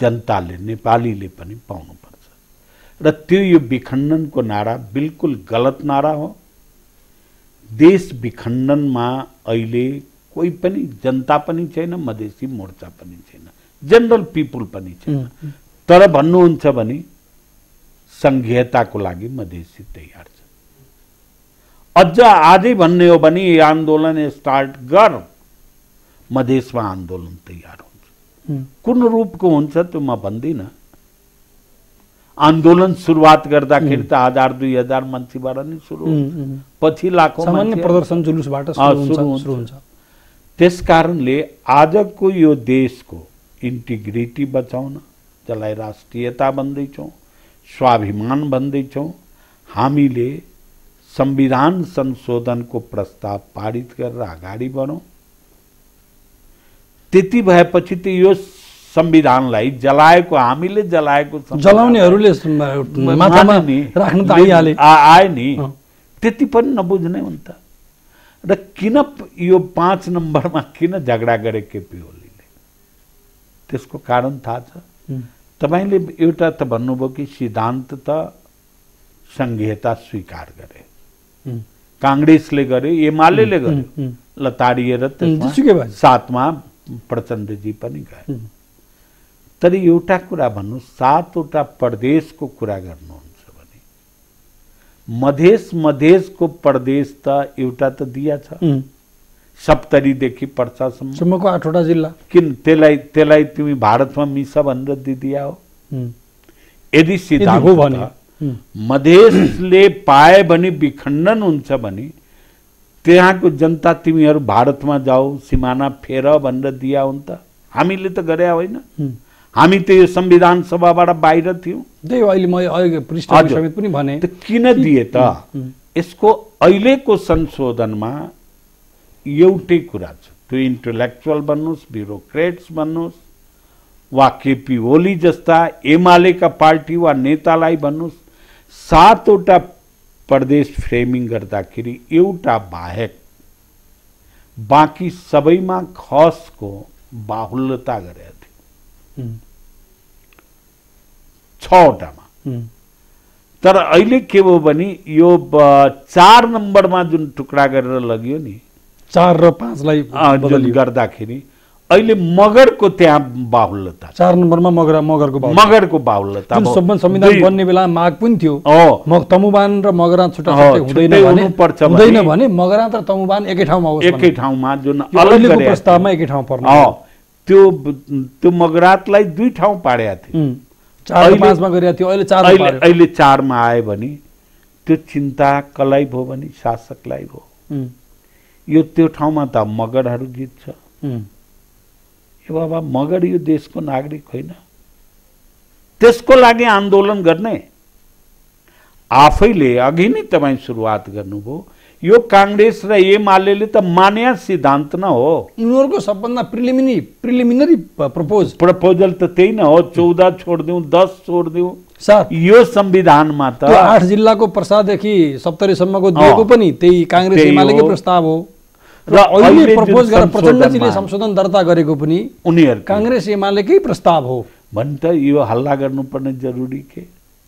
जनताले नेपालीले पनि पाउनुपर्छ। र त्यो यो विखण्डनको नारा बिल्कुल गलत नारा हो। देश विखण्डनमा अहिले कोही पनि जनता पनि छैन मधेसी मोर्चा पनि छैन जनरल पिपुल पनि छैन। तर भन्नुहुन्छ भने सङ्घीयताको लागि मधेसी तयार छ। अझ आजै भन्ने हो भने आन्दोलन स्टार्ट गर। मधेसमा आन्दोलन तयार हुन्छ। कुन रूपको हुन्छ त्यो म भन्दिनँ। आन्दोलन सुरुवात गर्दाखेरि त हजार दुई हजार मान्छेबाट नै सुरु। पछि लाखौँ प्रदर्शन जुलुसबाट हुन्छ त्यस कारणले आजको यो देशको इन्टिग्रिटी बचाउन जसलाई राष्ट्रियता भन्दैछौँ स्वाभिमान भन्दैछौँ हामीले संविधान संशोधनको प्रस्ताव पारित गरेर अगाडि बढौँ त्यति भएपछि त यो संविधानलाई जलाएको हामीले जलाएको जलाउनेहरूले नि, त आए नि। त्यति पनि नबुझ्ने हुन्छ र किन यो पाँच नम्बरमा किन झगडा गरे केपी ओलीले त्यसको कारण थाहा छ। तपाईँले एउटा त भन्नुभयो कि सिद्धान्त त सङ्घीयता स्वीकार गरे। काङ्ग्रेसले गरे एमाले गर्यो लताडिएर त्यसमा। साथमा प्रचण्डजी पनि गए तर एउटा कुरा भन्नु सातवटा प्रदेशको कुरा गर्नुहुन्छ भने मधेस मधेसको प्रदेश त एउटा त दिया छ। सप्तरीदेखि पर्सासम्म सम्मको आठवटा जिल्ला किन त्यसलाई त्यसलाई तिमी भारतमा मिस भनेर दिदिया हो यदि सिद्धान्त हो भने मधेसले पाए भने विखण्डन हुन्छ भने त्यहाँको जनता तिमीहरू भारतमा जाऊ सिमाना फेर भनेर दिया हुन् त। हामीले त गरे होइन। हामी त यो संविधान सभाबाट बाहिर थियौँ। त्यही अहिले म। समेत पनि भने किन दिए त? यसको अहिलेको संशोधनमा एउटै कुरा छ। त्यो इन्टेलेक्चुअल भन्नुहोस् ब्युरोक्रेट्स भन्नुहोस् वा केपी ओली जस्ता एमालेका पार्टी वा नेतालाई भन्नुहोस् सातवटा प्रदेश फ्रेमिङ गर्दाखेरि एउटा बाहेक बाँकी सबैमा खसको बाहुल्यता गरेका थिए। उम्, छवटामा। तर अहिले के भयो भने यो चार नम्बरमा जुन टुक्रा गरेर लगियो नि चार र पाँचलाई गर्दाखेरि अहिले मगरको त्यहाँ बाहुल्यता। चार नम्बरमा मगर मगरको। मगरको बाहुल्यता। सम्बन्ध संविधान बन्ने बेला माग पनि थियो तमुबान र मगरान छुट्टा हुँदैन भने मगरान र तमुबान एकै ठाउँमा एकै। ठाउँमा जुन प्रस्तावमा। एकै ठाउँ पर्ने त्यो त्यो मगरातलाई दुई ठाउँ पाडेका थिए चार पाँचमा थियो अहिले चार अहिले चारमा आयो भने त्यो चिन्ता कसलाई भयो भने शासकलाई भयो यो त्यो ठाउँमा त मगरहरू जित्छ ए बाबा मगर यो देशको नागरिक होइन। त्यसको लागि आन्दोलन गर्ने। आफैले अघि नै तपाईँ सुरुवात गर्नुभयो। यो काङ्ग्रेस र एमाले त मान्या सिद्धान्त न हो। यिनीहरूको सबभन्दा प्रिलिमिनरी प्रिलिमिनरी प्रपोज। प्रपोजल त त्यही न हो। चौध छोडिदिउँ दस छोडिदिउँ। सात। यो संविधानमा त आठ जिल्लाको प्रसाददेखि सप्तरीसम्मको दिएको। पनि त्यही काङ्ग्रेस एमालेकै। प्रस्ताव हो। र अहिले प्रपोज गरेर प्रचण्डजीले संशोधन दर्ता गरेको पनि उनीहरू काङ्ग्रेस एमालेकै प्रस्ताव हो। भने त यो हल्ला गर्नुपर्ने जरुरी के?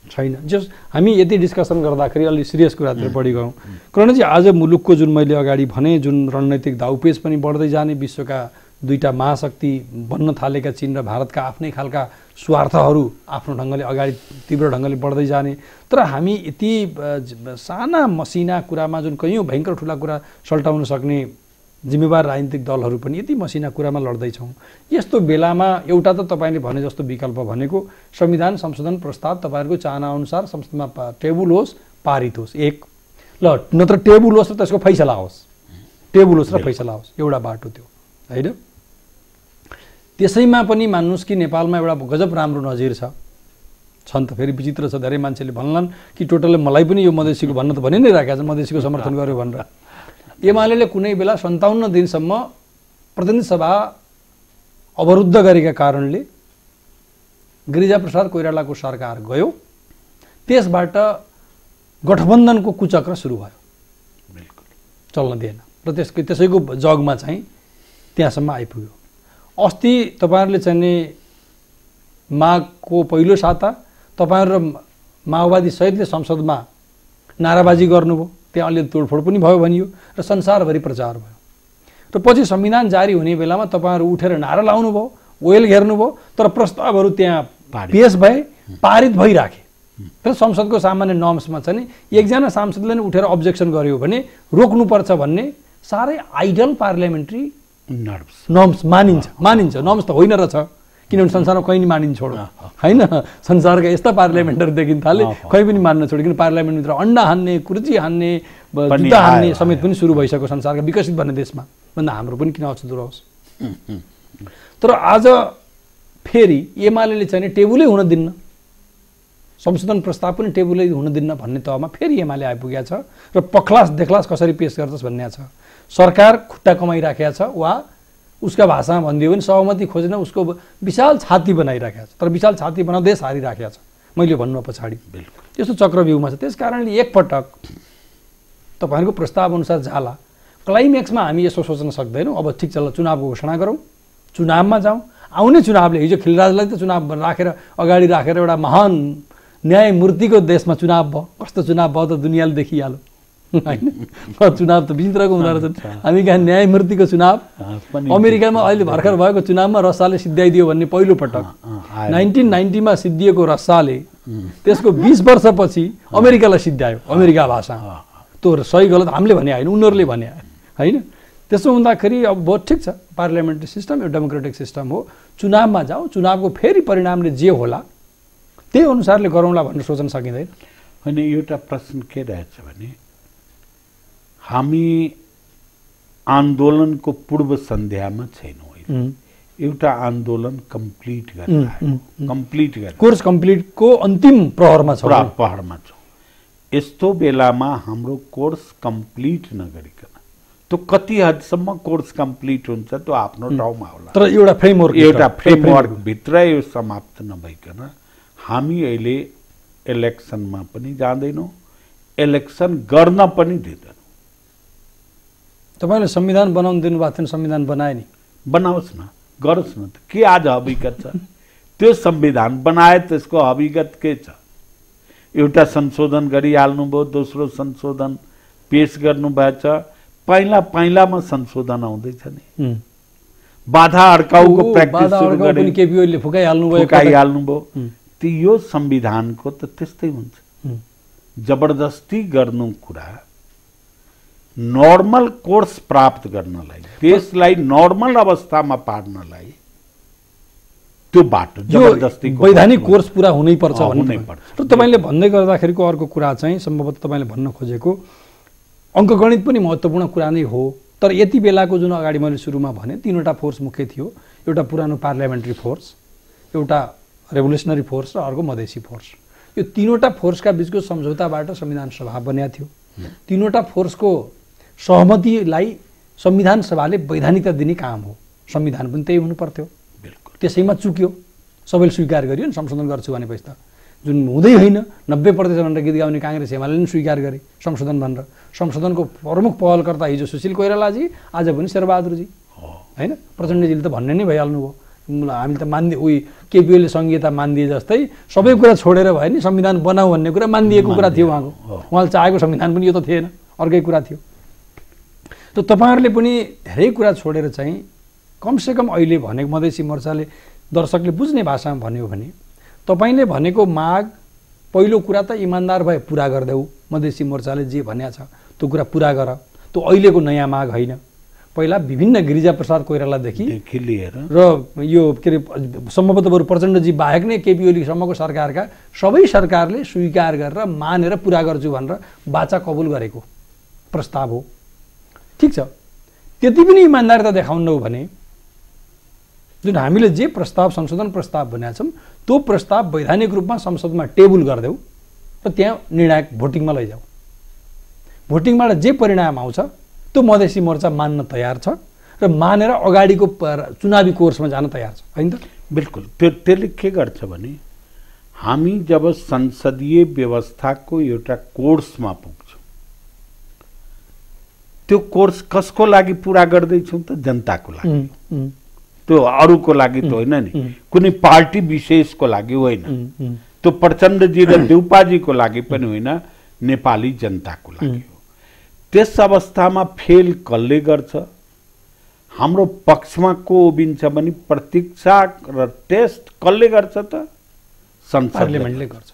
छैन। जस हामी यति डिस्कसन गर्दाखेरि अलि सिरियस कुरातिर बढी गयौँ करणजी आज मुलुकको जुन मैले अगाडि भने जुन रणनैतिक दाउपेच पनि बढ्दै जाने विश्वका दुईटा महाशक्ति बन्न थालेका चीन र भारतका आफ्नै खालका स्वार्थहरू आफ्नो ढङ्गले अगाडि तीव्र ढङ्गले बढ्दै जाने। तर हामी यति साना मसिना कुरामा जुन कैयौँ भयङ्कर ठुला कुरा सल्टाउन सक्ने जिम्मेवार राजनीतिक दलहरू पनि यति मसिना कुरामा लड्दैछौँ। यस्तो बेलामा एउटा त तपाईँले भने जस्तो विकल्प भनेको संविधान संशोधन प्रस्ताव तपाईँहरूको चाहनाअनुसार संसदमा पा- टेबुल होस् पारित होस्। एक ल नत्र टेबुल होस् र त्यसको फैसला होस्। टेबुल होस् र फैसला होस्। एउटा बाटो त्यो होइन? त्यसैमा पनि मान्नुहोस् कि नेपालमा एउटा गजब राम्रो नजिर छ। छन् त फेरि विचित्र छ धेरै मान्छेले भन्लान् कि टोटल्ली मलाई पनि यो मधेसीको भन्न त भनि नै राखेको छ मधेसीको समर्थन गर्यो भनेर। एमाले कुनै बेला सन्ताउन्न दिनसम्म प्रतिनिधि सभा अवरुद्ध गरेका कारणले गिरिजाप्रसाद कोइरालाको सरकार गयो। त्यसबाट गठबन्धनको कुचक्र सुरु भयो। चल्न दिएन। र त्यसको त्यसैको जगमा चाहिँ त्यहाँसम्म आइपुग्यो। अस्ति तपाईँहरूले चाहिँ नि माघको पहिलो साता तपाईँहरू र माओवादी सहितले संसदमा नाराबाजी गर्नुभयो। त्यहाँ अलि तोडफोड पनि भयो भनियो र संसारभरि प्रचार भयो। र पछि संविधान जारी हुने बेलामा तपाईँहरू उठेर नारा लाउनुभयो वेल घेर्नुभयो तर प्रस्तावहरू त्यहाँ। पेस भए पारित भइराखे। तर संसदको सामान्य नर्म्समा छ नि एकजना सांसदले नै उठेर अब्जेक्सन गर्यो भने रोक्नुपर्छ भन्ने साह्रै आइडल पार्लियामेन्ट्री नर्भस नर्म्स मानिन्छ। मानिन्छ। नर्म्स त होइन रहेछ। किनभने संसारमा कहीँ नि मानिन छोडो। होइन? संसारका यस्ता पार्लियामेन्टहरू देखिन थाले कहीँ पनि मान्न छोड्यो किन पार्लियामेन्टभित्र अन्डा हान्ने कुर्ची हान्ने जुत्ता हान्ने समेत पनि सुरु भइसक्यो संसारका विकसित भन्ने देशमा। भन्दा हाम्रो पनि किन अछुतो रहोस्? तर आज फेरि एमाले चाहिँ टेबुलै हुन दिन्न। संशोधन प्रस्ताव पनि टेबुलै हुन दिन्न भन्ने तहमा फेरि एमाले आइपुगेको छ र पख्लास देखलास कसरी पेस गर्छस् भन्ने छ। सरकार खुट्टा कमाइराखेको छ वा उसका भाषामा भनिदियो भने सहमति खोजेन उसको विशाल छाती बनाइराखेको छ। तर विशाल छाती बनाउँदै देश हारिराखेको छ। मैले भन्नु पछाडि। यस्तो चक्रव्यूहमा छ। त्यस कारणले एकपटक तपाईँहरूको प्रस्ताव अनुसार जाला क्लाइम्याक्समा हामी यसो सोच्न सक्दैनौँ। अब ठिक छ ल चुनावको घोषणा गरौँ। चुनावमा जाउँ। आउने चुनावले हिजो खिलराजलाई त चुनाव राखेर अगाडि राखेर एउटा महान न्यायमूर्तिको देशमा चुनाव भयो। कस्तो चुनाव भयो त दुनियाँले देखिहाल्यो। होइन? चुनाव त विचित्रको हुँदो रहेछ। हामी कहाँ न्यायमूर्तिको चुनाव। अमेरिकामा अहिले भर्खर भएको चुनावमा रसाले सिद्ध्याइदियो भन्ने पहिलो पटक। नाइन्टिन नाइन्टीमा सिद्धिएको रसाले त्यसको बिस वर्षपछि अमेरिकालाई सिद्ध्यायो अमेरिका भाषा। त्यो सही गलत हामीले भने होइन उनीहरूले भने होइन। त्यसो हुँदाखेरि अब बहुत ठिक छ। पार्लियामेन्ट्री सिस्टम एउटा डेमोक्रेटिक सिस्टम हो। चुनावमा जाउँ चुनावको फेरि परिणामले जे होला त्यही अनुसारले गरौँला भनेर सोच्न सकिँदैन। होइन एउटा प्रश्न के रहेछ भने हामी आन्दोलनको पूर्व सन्ध्यामा छैनौँ एउटा आन्दोलन कम्प्लिट गरेर कम्प्लिट गरेर कोर्स कम्प्लिटको अन्तिम प्रहरमा छ। पुरा पहाडमा छौँ। यस्तो बेलामा हाम्रो कोर्स कम्प्लिट नगरिकन त्यो कति हदसम्म कोर्स कम्प्लिट हुन्छ त्यो आफ्नो ठाउँमा होला। तर एउटा फ्रेमवर्क एउटा फ्रेमवर्कभित्र यो समाप्त नभइकन हामी अहिले इलेक्सनमा पनि जाँदैनौँ। इलेक्सन गर्न पनि दिँदैनौँ। तपाईँले संविधान बनाउनु दिनुभएको थिएन संविधान बनाए नि। बनाओस् न गरोस् न के आज हविगत छ? त्यो संविधान बनाए त्यसको हविगत के छ? एउटा संशोधन गरिहाल्नुभयो दोस्रो संशोधन पेस गर्नुभएछ। पहिला पहिलामा संशोधन आउँदैछ नि। बाधा अड्काउको प्र्याक्टिस फुकाइहाल्नुभयो। त्यो यो संविधानको त त्यस्तै हुन्छ। हुँ। जबरदस्ती गर्नु कुरा नर्मल कोर्स प्राप्त गर्नलाई देशलाई नर्मल अवस्थामा पार्नलाई त्यो बाटो यो जबरदस्तीको वैधानिक कोर्स पुरा हुनै पर्छ अँ, भन्ने हुनै तपाईँ- पर्छ। र तपाईँले भन्दै गर्दाखेरिको अर्को कुरा चाहिँ सम्भवतः तपाईँले भन्न खोजेको अङ्कगणित पनि महत्त्वपूर्ण कुरा नै हो। तर यति बेलाको जुन अगाडि मैले सुरुमा भने तिनवटा फोर्स मुख्य थियो। एउटा पुरानो पार्लियामेन्ट्री फोर्स एउटा रेभोल्युसनरी फोर्स र अर्को मधेसी फोर्स यो तिनवटा फोर्सका बिचको सम्झौताबाट संविधान सभा बन्या थियो। तिनवटा फोर्सको सहमतिलाई संविधान सभाले वैधानिकता दिने काम हो। संविधान पनि त्यही हुनु पर्थ्यो बिल्कुल। त्यसैमा चुक्यो। सबैले स्वीकार गरियो नि संशोधन गर्छु भनेपछि त। जुन हुँदै होइन नब्बे प्रतिशत भनेर गीत गाउने काङ्ग्रेस एमाले पनि स्वीकार गरे संशोधन भनेर। संशोधनको प्रमुख पहलकर्ता हिजो सुशील कोइरालाजी आज पनि शेरबहादुरजी। होइन? प्रचण्डजीले त भन्ने नै भइहाल्नु भयो। हामीले त मान्दे उही केपिओले सङ्घीयता मानिदिए जस्तै सबै कुरा छोडेर भयो नि संविधान बनाऊ भन्ने कुरा मानिदिएको कुरा थियो उहाँको। उहाँले चाहेको संविधान पनि यो त थिएन। अर्कै कुरा थियो। त तपाईँहरूले पनि धेरै कुरा छोडेर चाहिँ कमसेकम अहिले भनेको मधेसी मोर्चाले दर्शकले बुझ्ने भाषामा भन्यो भने तपाईँले भनेको माग पहिलो कुरा त इमान्दार भए पुरा गरिदेऊ मधेसी मोर्चाले जे भन्या छ त्यो कुरा पुरा गर। त्यो अहिलेको नयाँ माग होइन। पहिला विभिन्न गिरिजाप्रसाद कोइरालादेखि देखि लिएर। र यो के अरे सम्भवतः बरु प्रचण्डजी बाहेक नै केपी ओलीसम्मको सरकारका सबै सरकारले स्वीकार गरेर मानेर पुरा गर्छु भनेर बाचा कबुल गरेको प्रस्ताव हो। ठिक छ। त्यति पनि इमान्दारिता देखाउनौ भने जुन हामीले जे प्रस्ताव संशोधन प्रस्ताव भनेका छौँ त्यो प्रस्ताव वैधानिक रूपमा संसदमा टेबल गरिदेऊ र त्यहाँ निर्णायक भोटिङमा लैजाऊ। भोटिङबाट जे परिणाम आउँछ त्यो मधेसी मोर्चा मान्न तयार छ र मानेर अगाडिको चुनावी कोर्समा जान तयार छ। होइन त? बिल्कुल। त्यो त्यसले के गर्छ भने हामी जब संसदीय व्यवस्थाको एउटा कोर्समा पुग्छौँ त्यो कोर्स कसको लागि पुरा गर्दैछौँ त जनताको लागि। त्यो अरूको लागि त होइन नि। कुनै पार्टी विशेषको लागि होइन। त्यो प्रचण्डजी र देउपाजीको लागि पनि होइन नेपाली जनताको लागि हो। त्यस अवस्थामा फेल कसले गर्छ? हाम्रो पक्षमा को उभिन्छ भने प्रतीक्षा र टेस्ट कसले गर्छ त? संसदले गर्छ।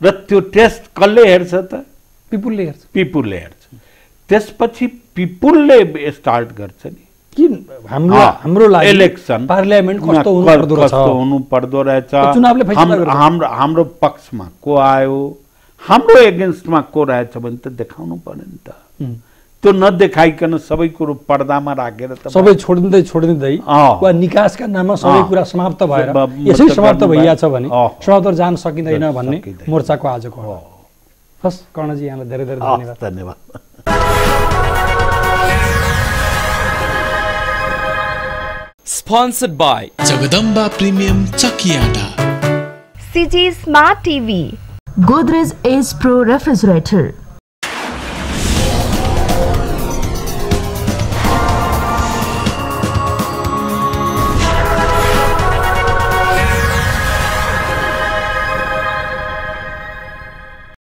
र त्यो टेस्ट कसले हेर्छ त? पिपुलले हेर्छ। पिपुलले हेर्छ। त्यसपछि पिपुलले स्टार्ट गर्छ नि कि हाम्रो हाम्रो लागि इलेक्सन पार्लियामेन्ट कस्तो हुनु पर्दो रहेछ। हाम्रो हाम्रो पक्षमा को आयो हाम्रो एगेन्स्टमा को रहेछ भने त देखाउनु पर्यो नि त। त्यो नदेखाइकन सबै कुरो पर्दामा राखेर त सबै छोडिँदै छोडिँदै। वा निकासका नाममा सबै। कुरा समाप्त भएर यसै समाप्त भयो। भने। समाप्त जान सकिँदैन भन्ने। मोर्चाको आजको हो हस् कर्णजी यहाँलाई धेरै धेरै धन्यवाद धन्यवाद Sponsored by Jagadamba Premium Chakiada. CG Smart TV. Godrej Ace Pro Refrigerator.